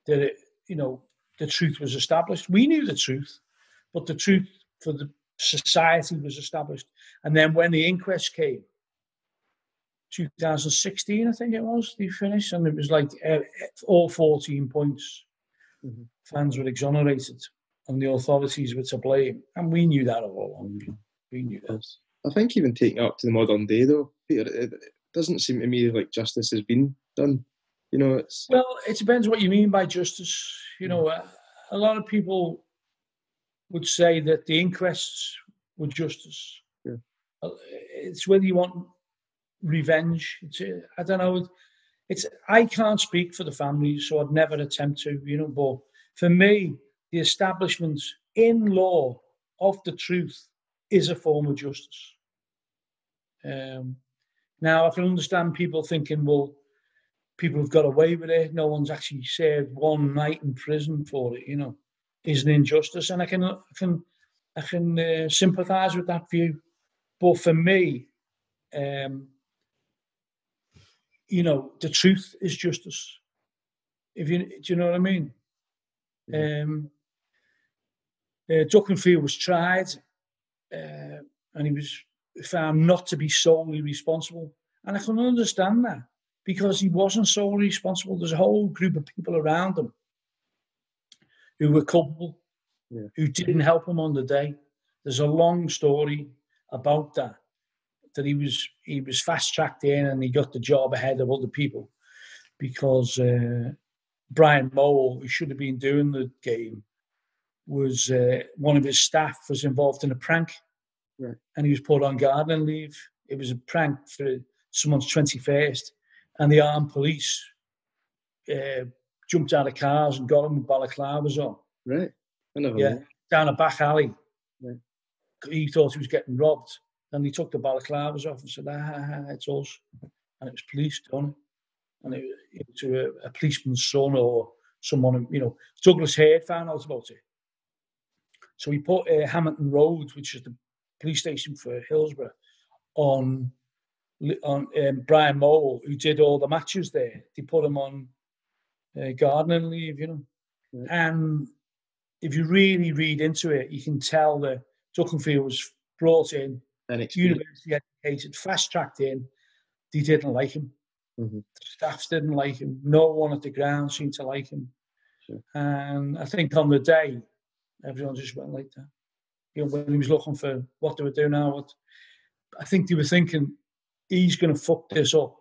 that it, you know, the truth was established. We knew the truth, but the truth for the society was established. And then when the inquest came, 2016, I think it was, they finished, and it was like uh, all 14 points. Mhm. Fans were exonerated, and the authorities were to blame. And we knew that all along. We knew that. I think even taking up to the modern day, though, Peter, it, it doesn't seem to me like justice has been done. You know, it's Well, it depends what you mean by justice. You know, a, a lot of people would say that the inquests were justice. Yeah. It's whether you want revenge. It's, uh, I don't know. It's I can't speak for the family, so I'd never attempt to. You know, but for me, the establishment in law of the truth is a form of justice. Um, now, I can understand people thinking, well, people have got away with it. No one's actually served one night in prison for it. You know, is an injustice, and I can, I can, I can uh, sympathise with that view. But for me, um, you know, the truth is justice. If you, do you know what I mean? Um, uh, Duckenfield was tried, uh, and he was found not to be solely responsible, and I can understand that because he wasn't solely responsible. There's a whole group of people around him who were culpable, yeah. who didn't help him on the day. There's a long story about that. That he was he was fast tracked in and he got the job ahead of other people because uh, Brian Mole, who should have been doing the game, was uh, one of his staff was involved in a prank, right. and he was put on gardening leave. It was a prank for someone's twenty first, and the armed police uh, jumped out of cars and got him with balaclavas on. Right. yeah, down a back alley. Right. He thought he was getting robbed. Then he took the balaclavas off and said, ah, ah, ah it's us. And it was police done it. And it, it was a, a, policeman's son or someone, you know, Douglas Hurd found out about it. So he put uh, Hammerton Road, which is the police station for Hillsborough, on on um, Brian Mole, who did all the matches there. They put him on uh, gardening leave, you know. Right. And if you really read into it, you can tell that Duckenfield was brought in, university educated, fast tracked in. They didn't like him. Mm-hmm. The staffs didn't like him. No one at the ground seemed to like him. Sure. And I think on the day, everyone just went like that. You know, when he was looking for what they were doing now, what I think they were thinking, he's going to fuck this up.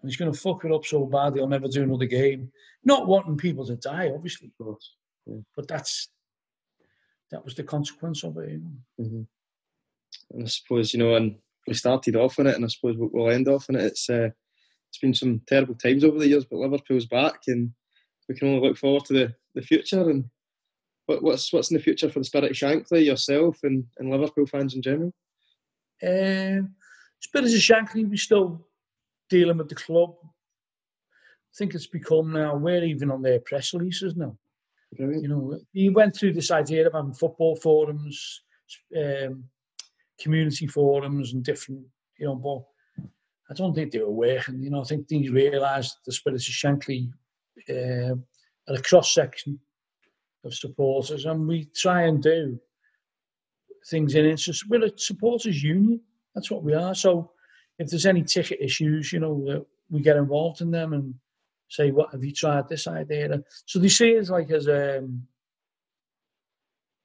And he's going to fuck it up so bad he'll never do another game. Not wanting people to die, obviously. Of course. Yeah. But that's that was the consequence of it. You know? mm-hmm. And I suppose you know, and we started off on it, and I suppose we'll end off on it. It's uh, it's been some terrible times over the years, but Liverpool's back, and we can only look forward to the, the future. And what, what's what's in the future for the Spirit of Shankly, yourself, and, and Liverpool fans in general? Um, Spirit of Shankly, we're still dealing with the club. I think it's become now we're even on their press releases now. Brilliant. You know, he went through this idea of having football forums, um, community forums, and different. You know, but I don't think they were working. You know, I think they realised the spirit of Shankly uh, at a cross section of supporters, and we try and do things in interest. We're a supporters union. That's what we are. So if there's any ticket issues, you know, we get involved in them and say, "What have you tried this idea?" So they see it like as um,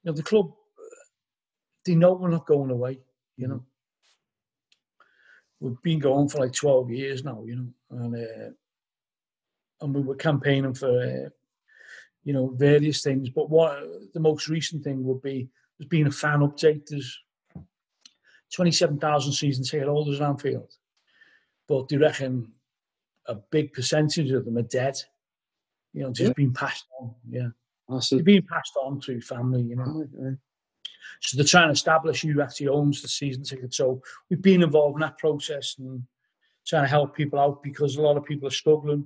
you know, the club. They know we're not going away. You know, we've been going for like twelve years now. You know, and uh, and we were campaigning for uh, you know various things. But what the most recent thing would be there's been a fan update. There's 27,000 season ticket holders at Anfield. But they reckon a big percentage of them are dead. You know, just yeah. being passed on. Yeah. They're being passed on through family, you know. Oh, So they're trying to establish who actually owns the season ticket. So we've been involved in that process and trying to help people out because a lot of people are struggling.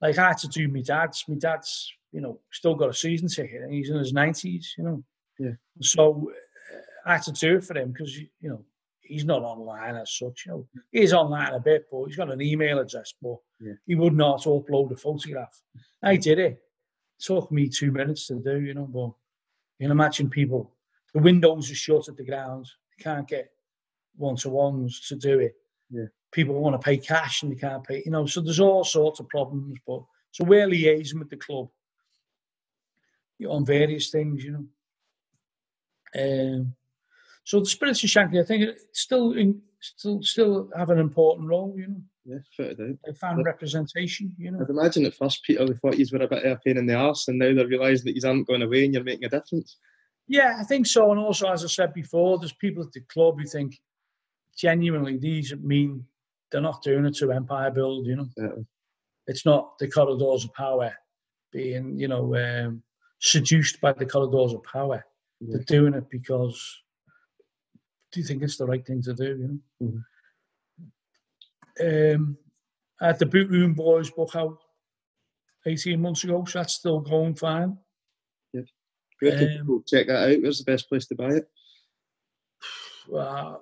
Like I had to do my dad's. My dad's, you know, still got a season ticket and he's in his 90s, you know. Yeah. So uh, I had to do it for him because you know he's not online as such. You know, he's online a bit, but he's got an email address, but yeah. he would not upload a photograph. I did it. it. Took me two minutes to do, you know, but you can imagine people. The windows are shut at the ground. You can't get one to ones to do it. Yeah. People want to pay cash and they can't pay. You know, so there's all sorts of problems. But so we're liaising with the club you know, on various things, you know. Um, so the spirits of Shankly, I think, it's still in, still still have an important role, you know. Yeah, out. They fan representation, you know. I'd imagine at first, Peter, they thought you were a bit of a pain in the arse, and now they're realising that you aren't going away and you're making a difference. Yeah, I think so. And also, as I said before, there's people at the club who think genuinely these mean they're not doing it to empire build. You know, Yeah. it's not the corridors of power being, you know, um, seduced by the corridors of power. Yeah. They're doing it because do you think it's the right thing to do? You know. Um, I had the boot room boys book out 18 months ago, so that's still going fine. Where can Um, people check that out? Where's the best place to buy it? *sighs* Uh,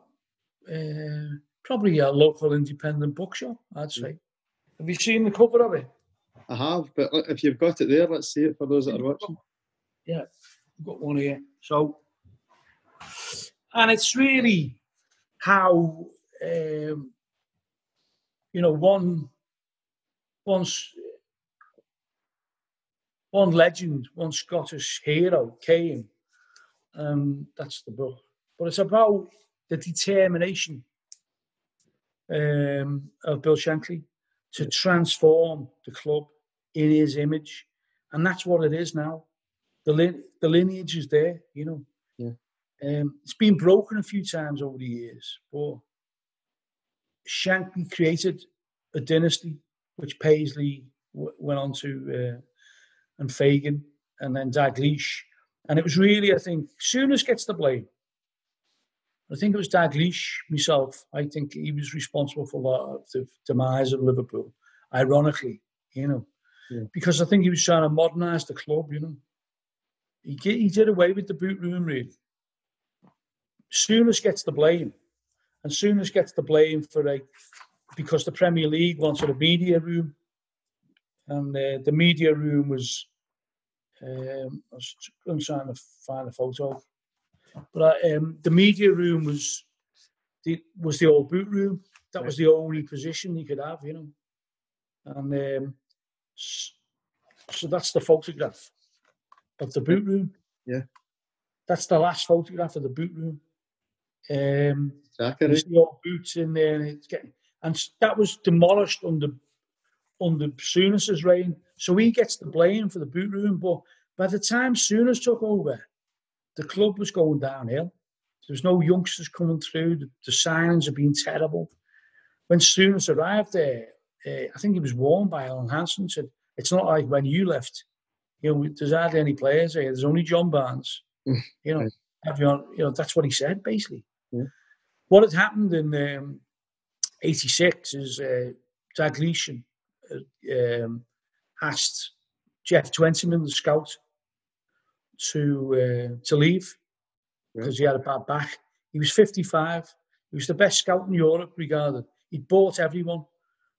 uh, probably a local independent bookshop, I'd say. Have you seen the cover of it? I have, but if you've got it there, let's see it for those that are watching. Yeah, I've got one here. So, and it's really how um, you know one once one legend, one Scottish hero came. Um, that's the book, but it's about the determination um, of Bill Shankly to transform the club in his image, and that's what it is now the lin- the lineage is there, you know. Yeah. Um, it's been broken a few times over the years, but Shankly created a dynasty, which Paisley w- went on to, uh, and Fagan, and then Dalglish. And it was really, I think, Souness gets the blame. I think it was Dalglish, myself. I think he was responsible for a lot of the demise of Liverpool, ironically, you know, Yeah. because I think he was trying to modernise the club, you know. He, ge- he did away with the boot room, really. Souness gets the blame. And Souness gets the blame for like because the Premier League wanted a media room, and uh, the media room was. Um, I was I'm trying to find a photo, but uh, um, the media room was the was the old boot room. That was the only position you could have, you know. And um, so that's the photograph of the boot room. Yeah. That's the last photograph of the boot room. Um, there's the old boots in there, and it's getting, and that was demolished under under Souness's reign. So he gets the blame for the boot room. But by the time Souness took over, the club was going downhill. There was no youngsters coming through. The, the signings had been terrible. When Souness arrived there, uh, I think he was warned by Alan Hansen. Said it's not like when you left. You know, there's hardly any players here. There's only John Barnes. Mm, you know, everyone. You know, that's what he said basically. Yeah. What had happened in um, '86 is uh, uh, um, asked Geoff Twentyman, the scout, to uh, to leave because he had a bad back. He was 55. He was the best scout in Europe, regarded. He bought everyone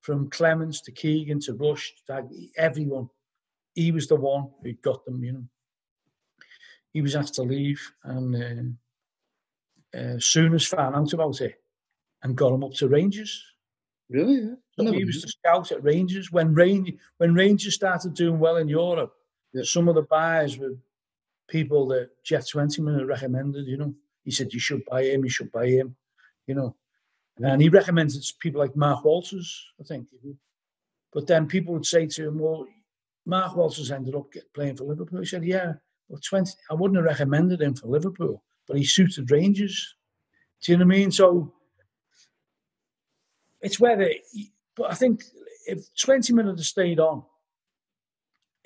from Clemence to Keegan to Rush, to everyone. He was the one who got them, you know. He was asked to leave, and uh, uh, Souness found out about it and got him up to Rangers. Really? Yeah. I So never he was the scout at Rangers when Rain when Rangers started doing well in Europe. Yeah. Some of the buyers were people that Geoff Twentyman had recommended. You know, he said you should buy him, you should buy him. You know, and he recommended people like Mark Walters, I think. But then people would say to him, "Well, Mark Walters ended up playing for Liverpool." He said, "Yeah, well, twenty. I wouldn't have recommended him for Liverpool, but he suited Rangers." Do you know what I mean? So it's whether, but I think if 20 minutes had stayed on,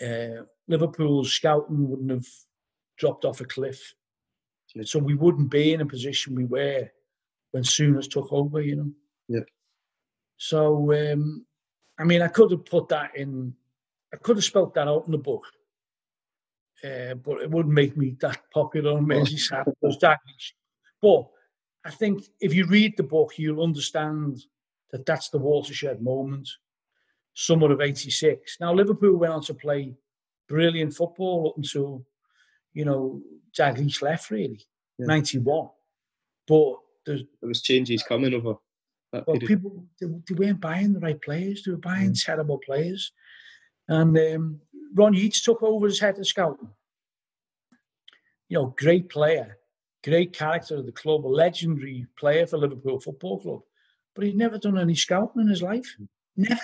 uh, Liverpool's scouting wouldn't have dropped off a cliff. Yeah. So we wouldn't be in a position we were when Souness took over, you know. Yeah. So, um, I mean, I could have put that in, I could have spelt that out in the book, uh, but it wouldn't make me that popular on Merseyside. *laughs* But I think if you read the book, you'll understand that that's the watershed moment, summer of '86. Now Liverpool went on to play brilliant football up until, you know, Dalglish left really, Yeah. '91. But there's There was changes coming over that period. people they, they weren't buying the right players. They were buying Mm. terrible players. And um, Ron Yeats took over as head of scouting. You know, great player, great character of the club, a legendary player for Liverpool Football Club. But he'd never done any scouting in his life. Never.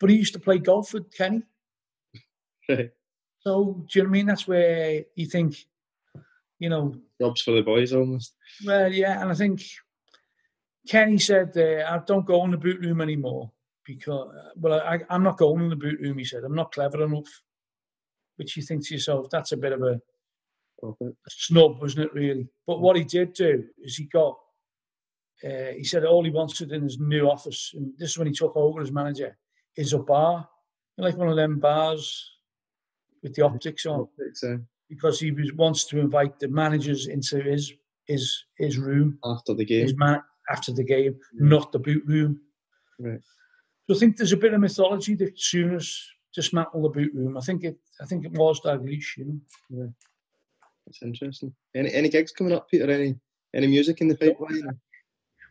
But he used to play golf with Kenny. Right. So, do you know what I mean? That's where you think you know, jobs for the boys almost. Well, yeah, and I think Kenny said, uh, "I don't go in the boot room anymore because, well, I, I'm not going in the boot room." He said, "I'm not clever enough." Which you think to yourself, that's a bit of a, a snub, wasn't it? Really, but what he did do is he got. Uh, he said all he wanted in his new office, and this is when he took over as manager, is a bar, like one of them bars with the optics on. Optics, because he was, wants to invite the managers into his his his room after the game. his man after the game, Yeah. not the boot room. Right. So I think there's a bit of mythology that Souness dismantled the boot room. I think it I think it was Dalglish, you know. That's interesting. Any any gigs coming up, Peter? Any any music in the pipeline?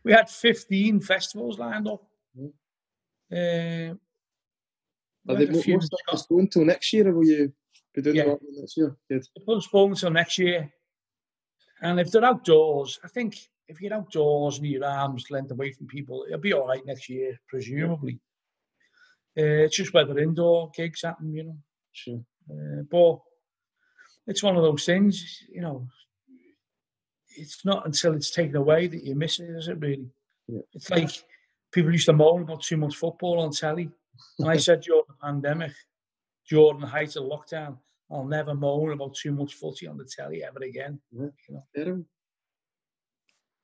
We had 15 festivals lined up. Mm. Uh, Are they a few most of us going till next year, or will you be doing Yeah. the next year? Good. postponed until next year. And if they're outdoors, I think if you're outdoors and your arms length away from people, it'll be all right next year, presumably. Uh, it's just whether indoor gigs happen, you know. Sure. Uh, but it's one of those things, you know. It's not until it's taken away that you miss it, is it really? Yeah. It's like people used to moan about too much football on telly. *laughs* And I said during the pandemic, during the height of lockdown, I'll never moan about too much footy on the telly ever again. Terrible.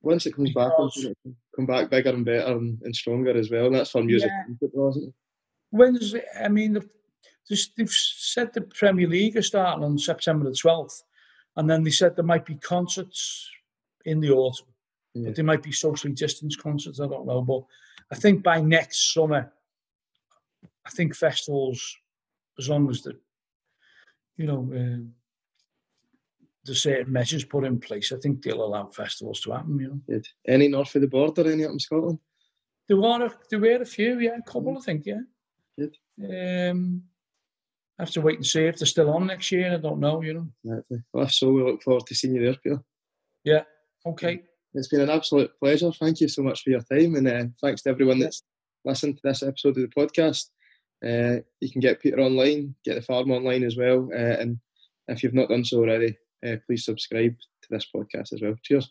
Once it comes back, it'll come back bigger and better and, and stronger as well. And that's for music Yeah. isn't it? When's I mean, the, they've said the Premier League is starting on September the twelfth, and then they said there might be concerts in the autumn, Yeah. but they might be socially distanced concerts. I don't know, but I think by next summer, I think festivals, as long as the, you know, uh, the certain measures put in place, I think they'll allow festivals to happen. You know, Good. Any north of the border, any up in Scotland? there were a, there were a few, yeah, a couple, I think, yeah. Good. Um, I have to wait and see if they're still on next year. I don't know, you know. Exactly. Well, if so, we look forward to seeing you there, Peter. Yeah. Okay. It's been an absolute pleasure. Thank you so much for your time, and uh, thanks to everyone that's listened to this episode of the podcast. Uh, you can get Peter online, get the farm online as well, uh, and if you've not done so already, uh, please subscribe to this podcast as well. Cheers.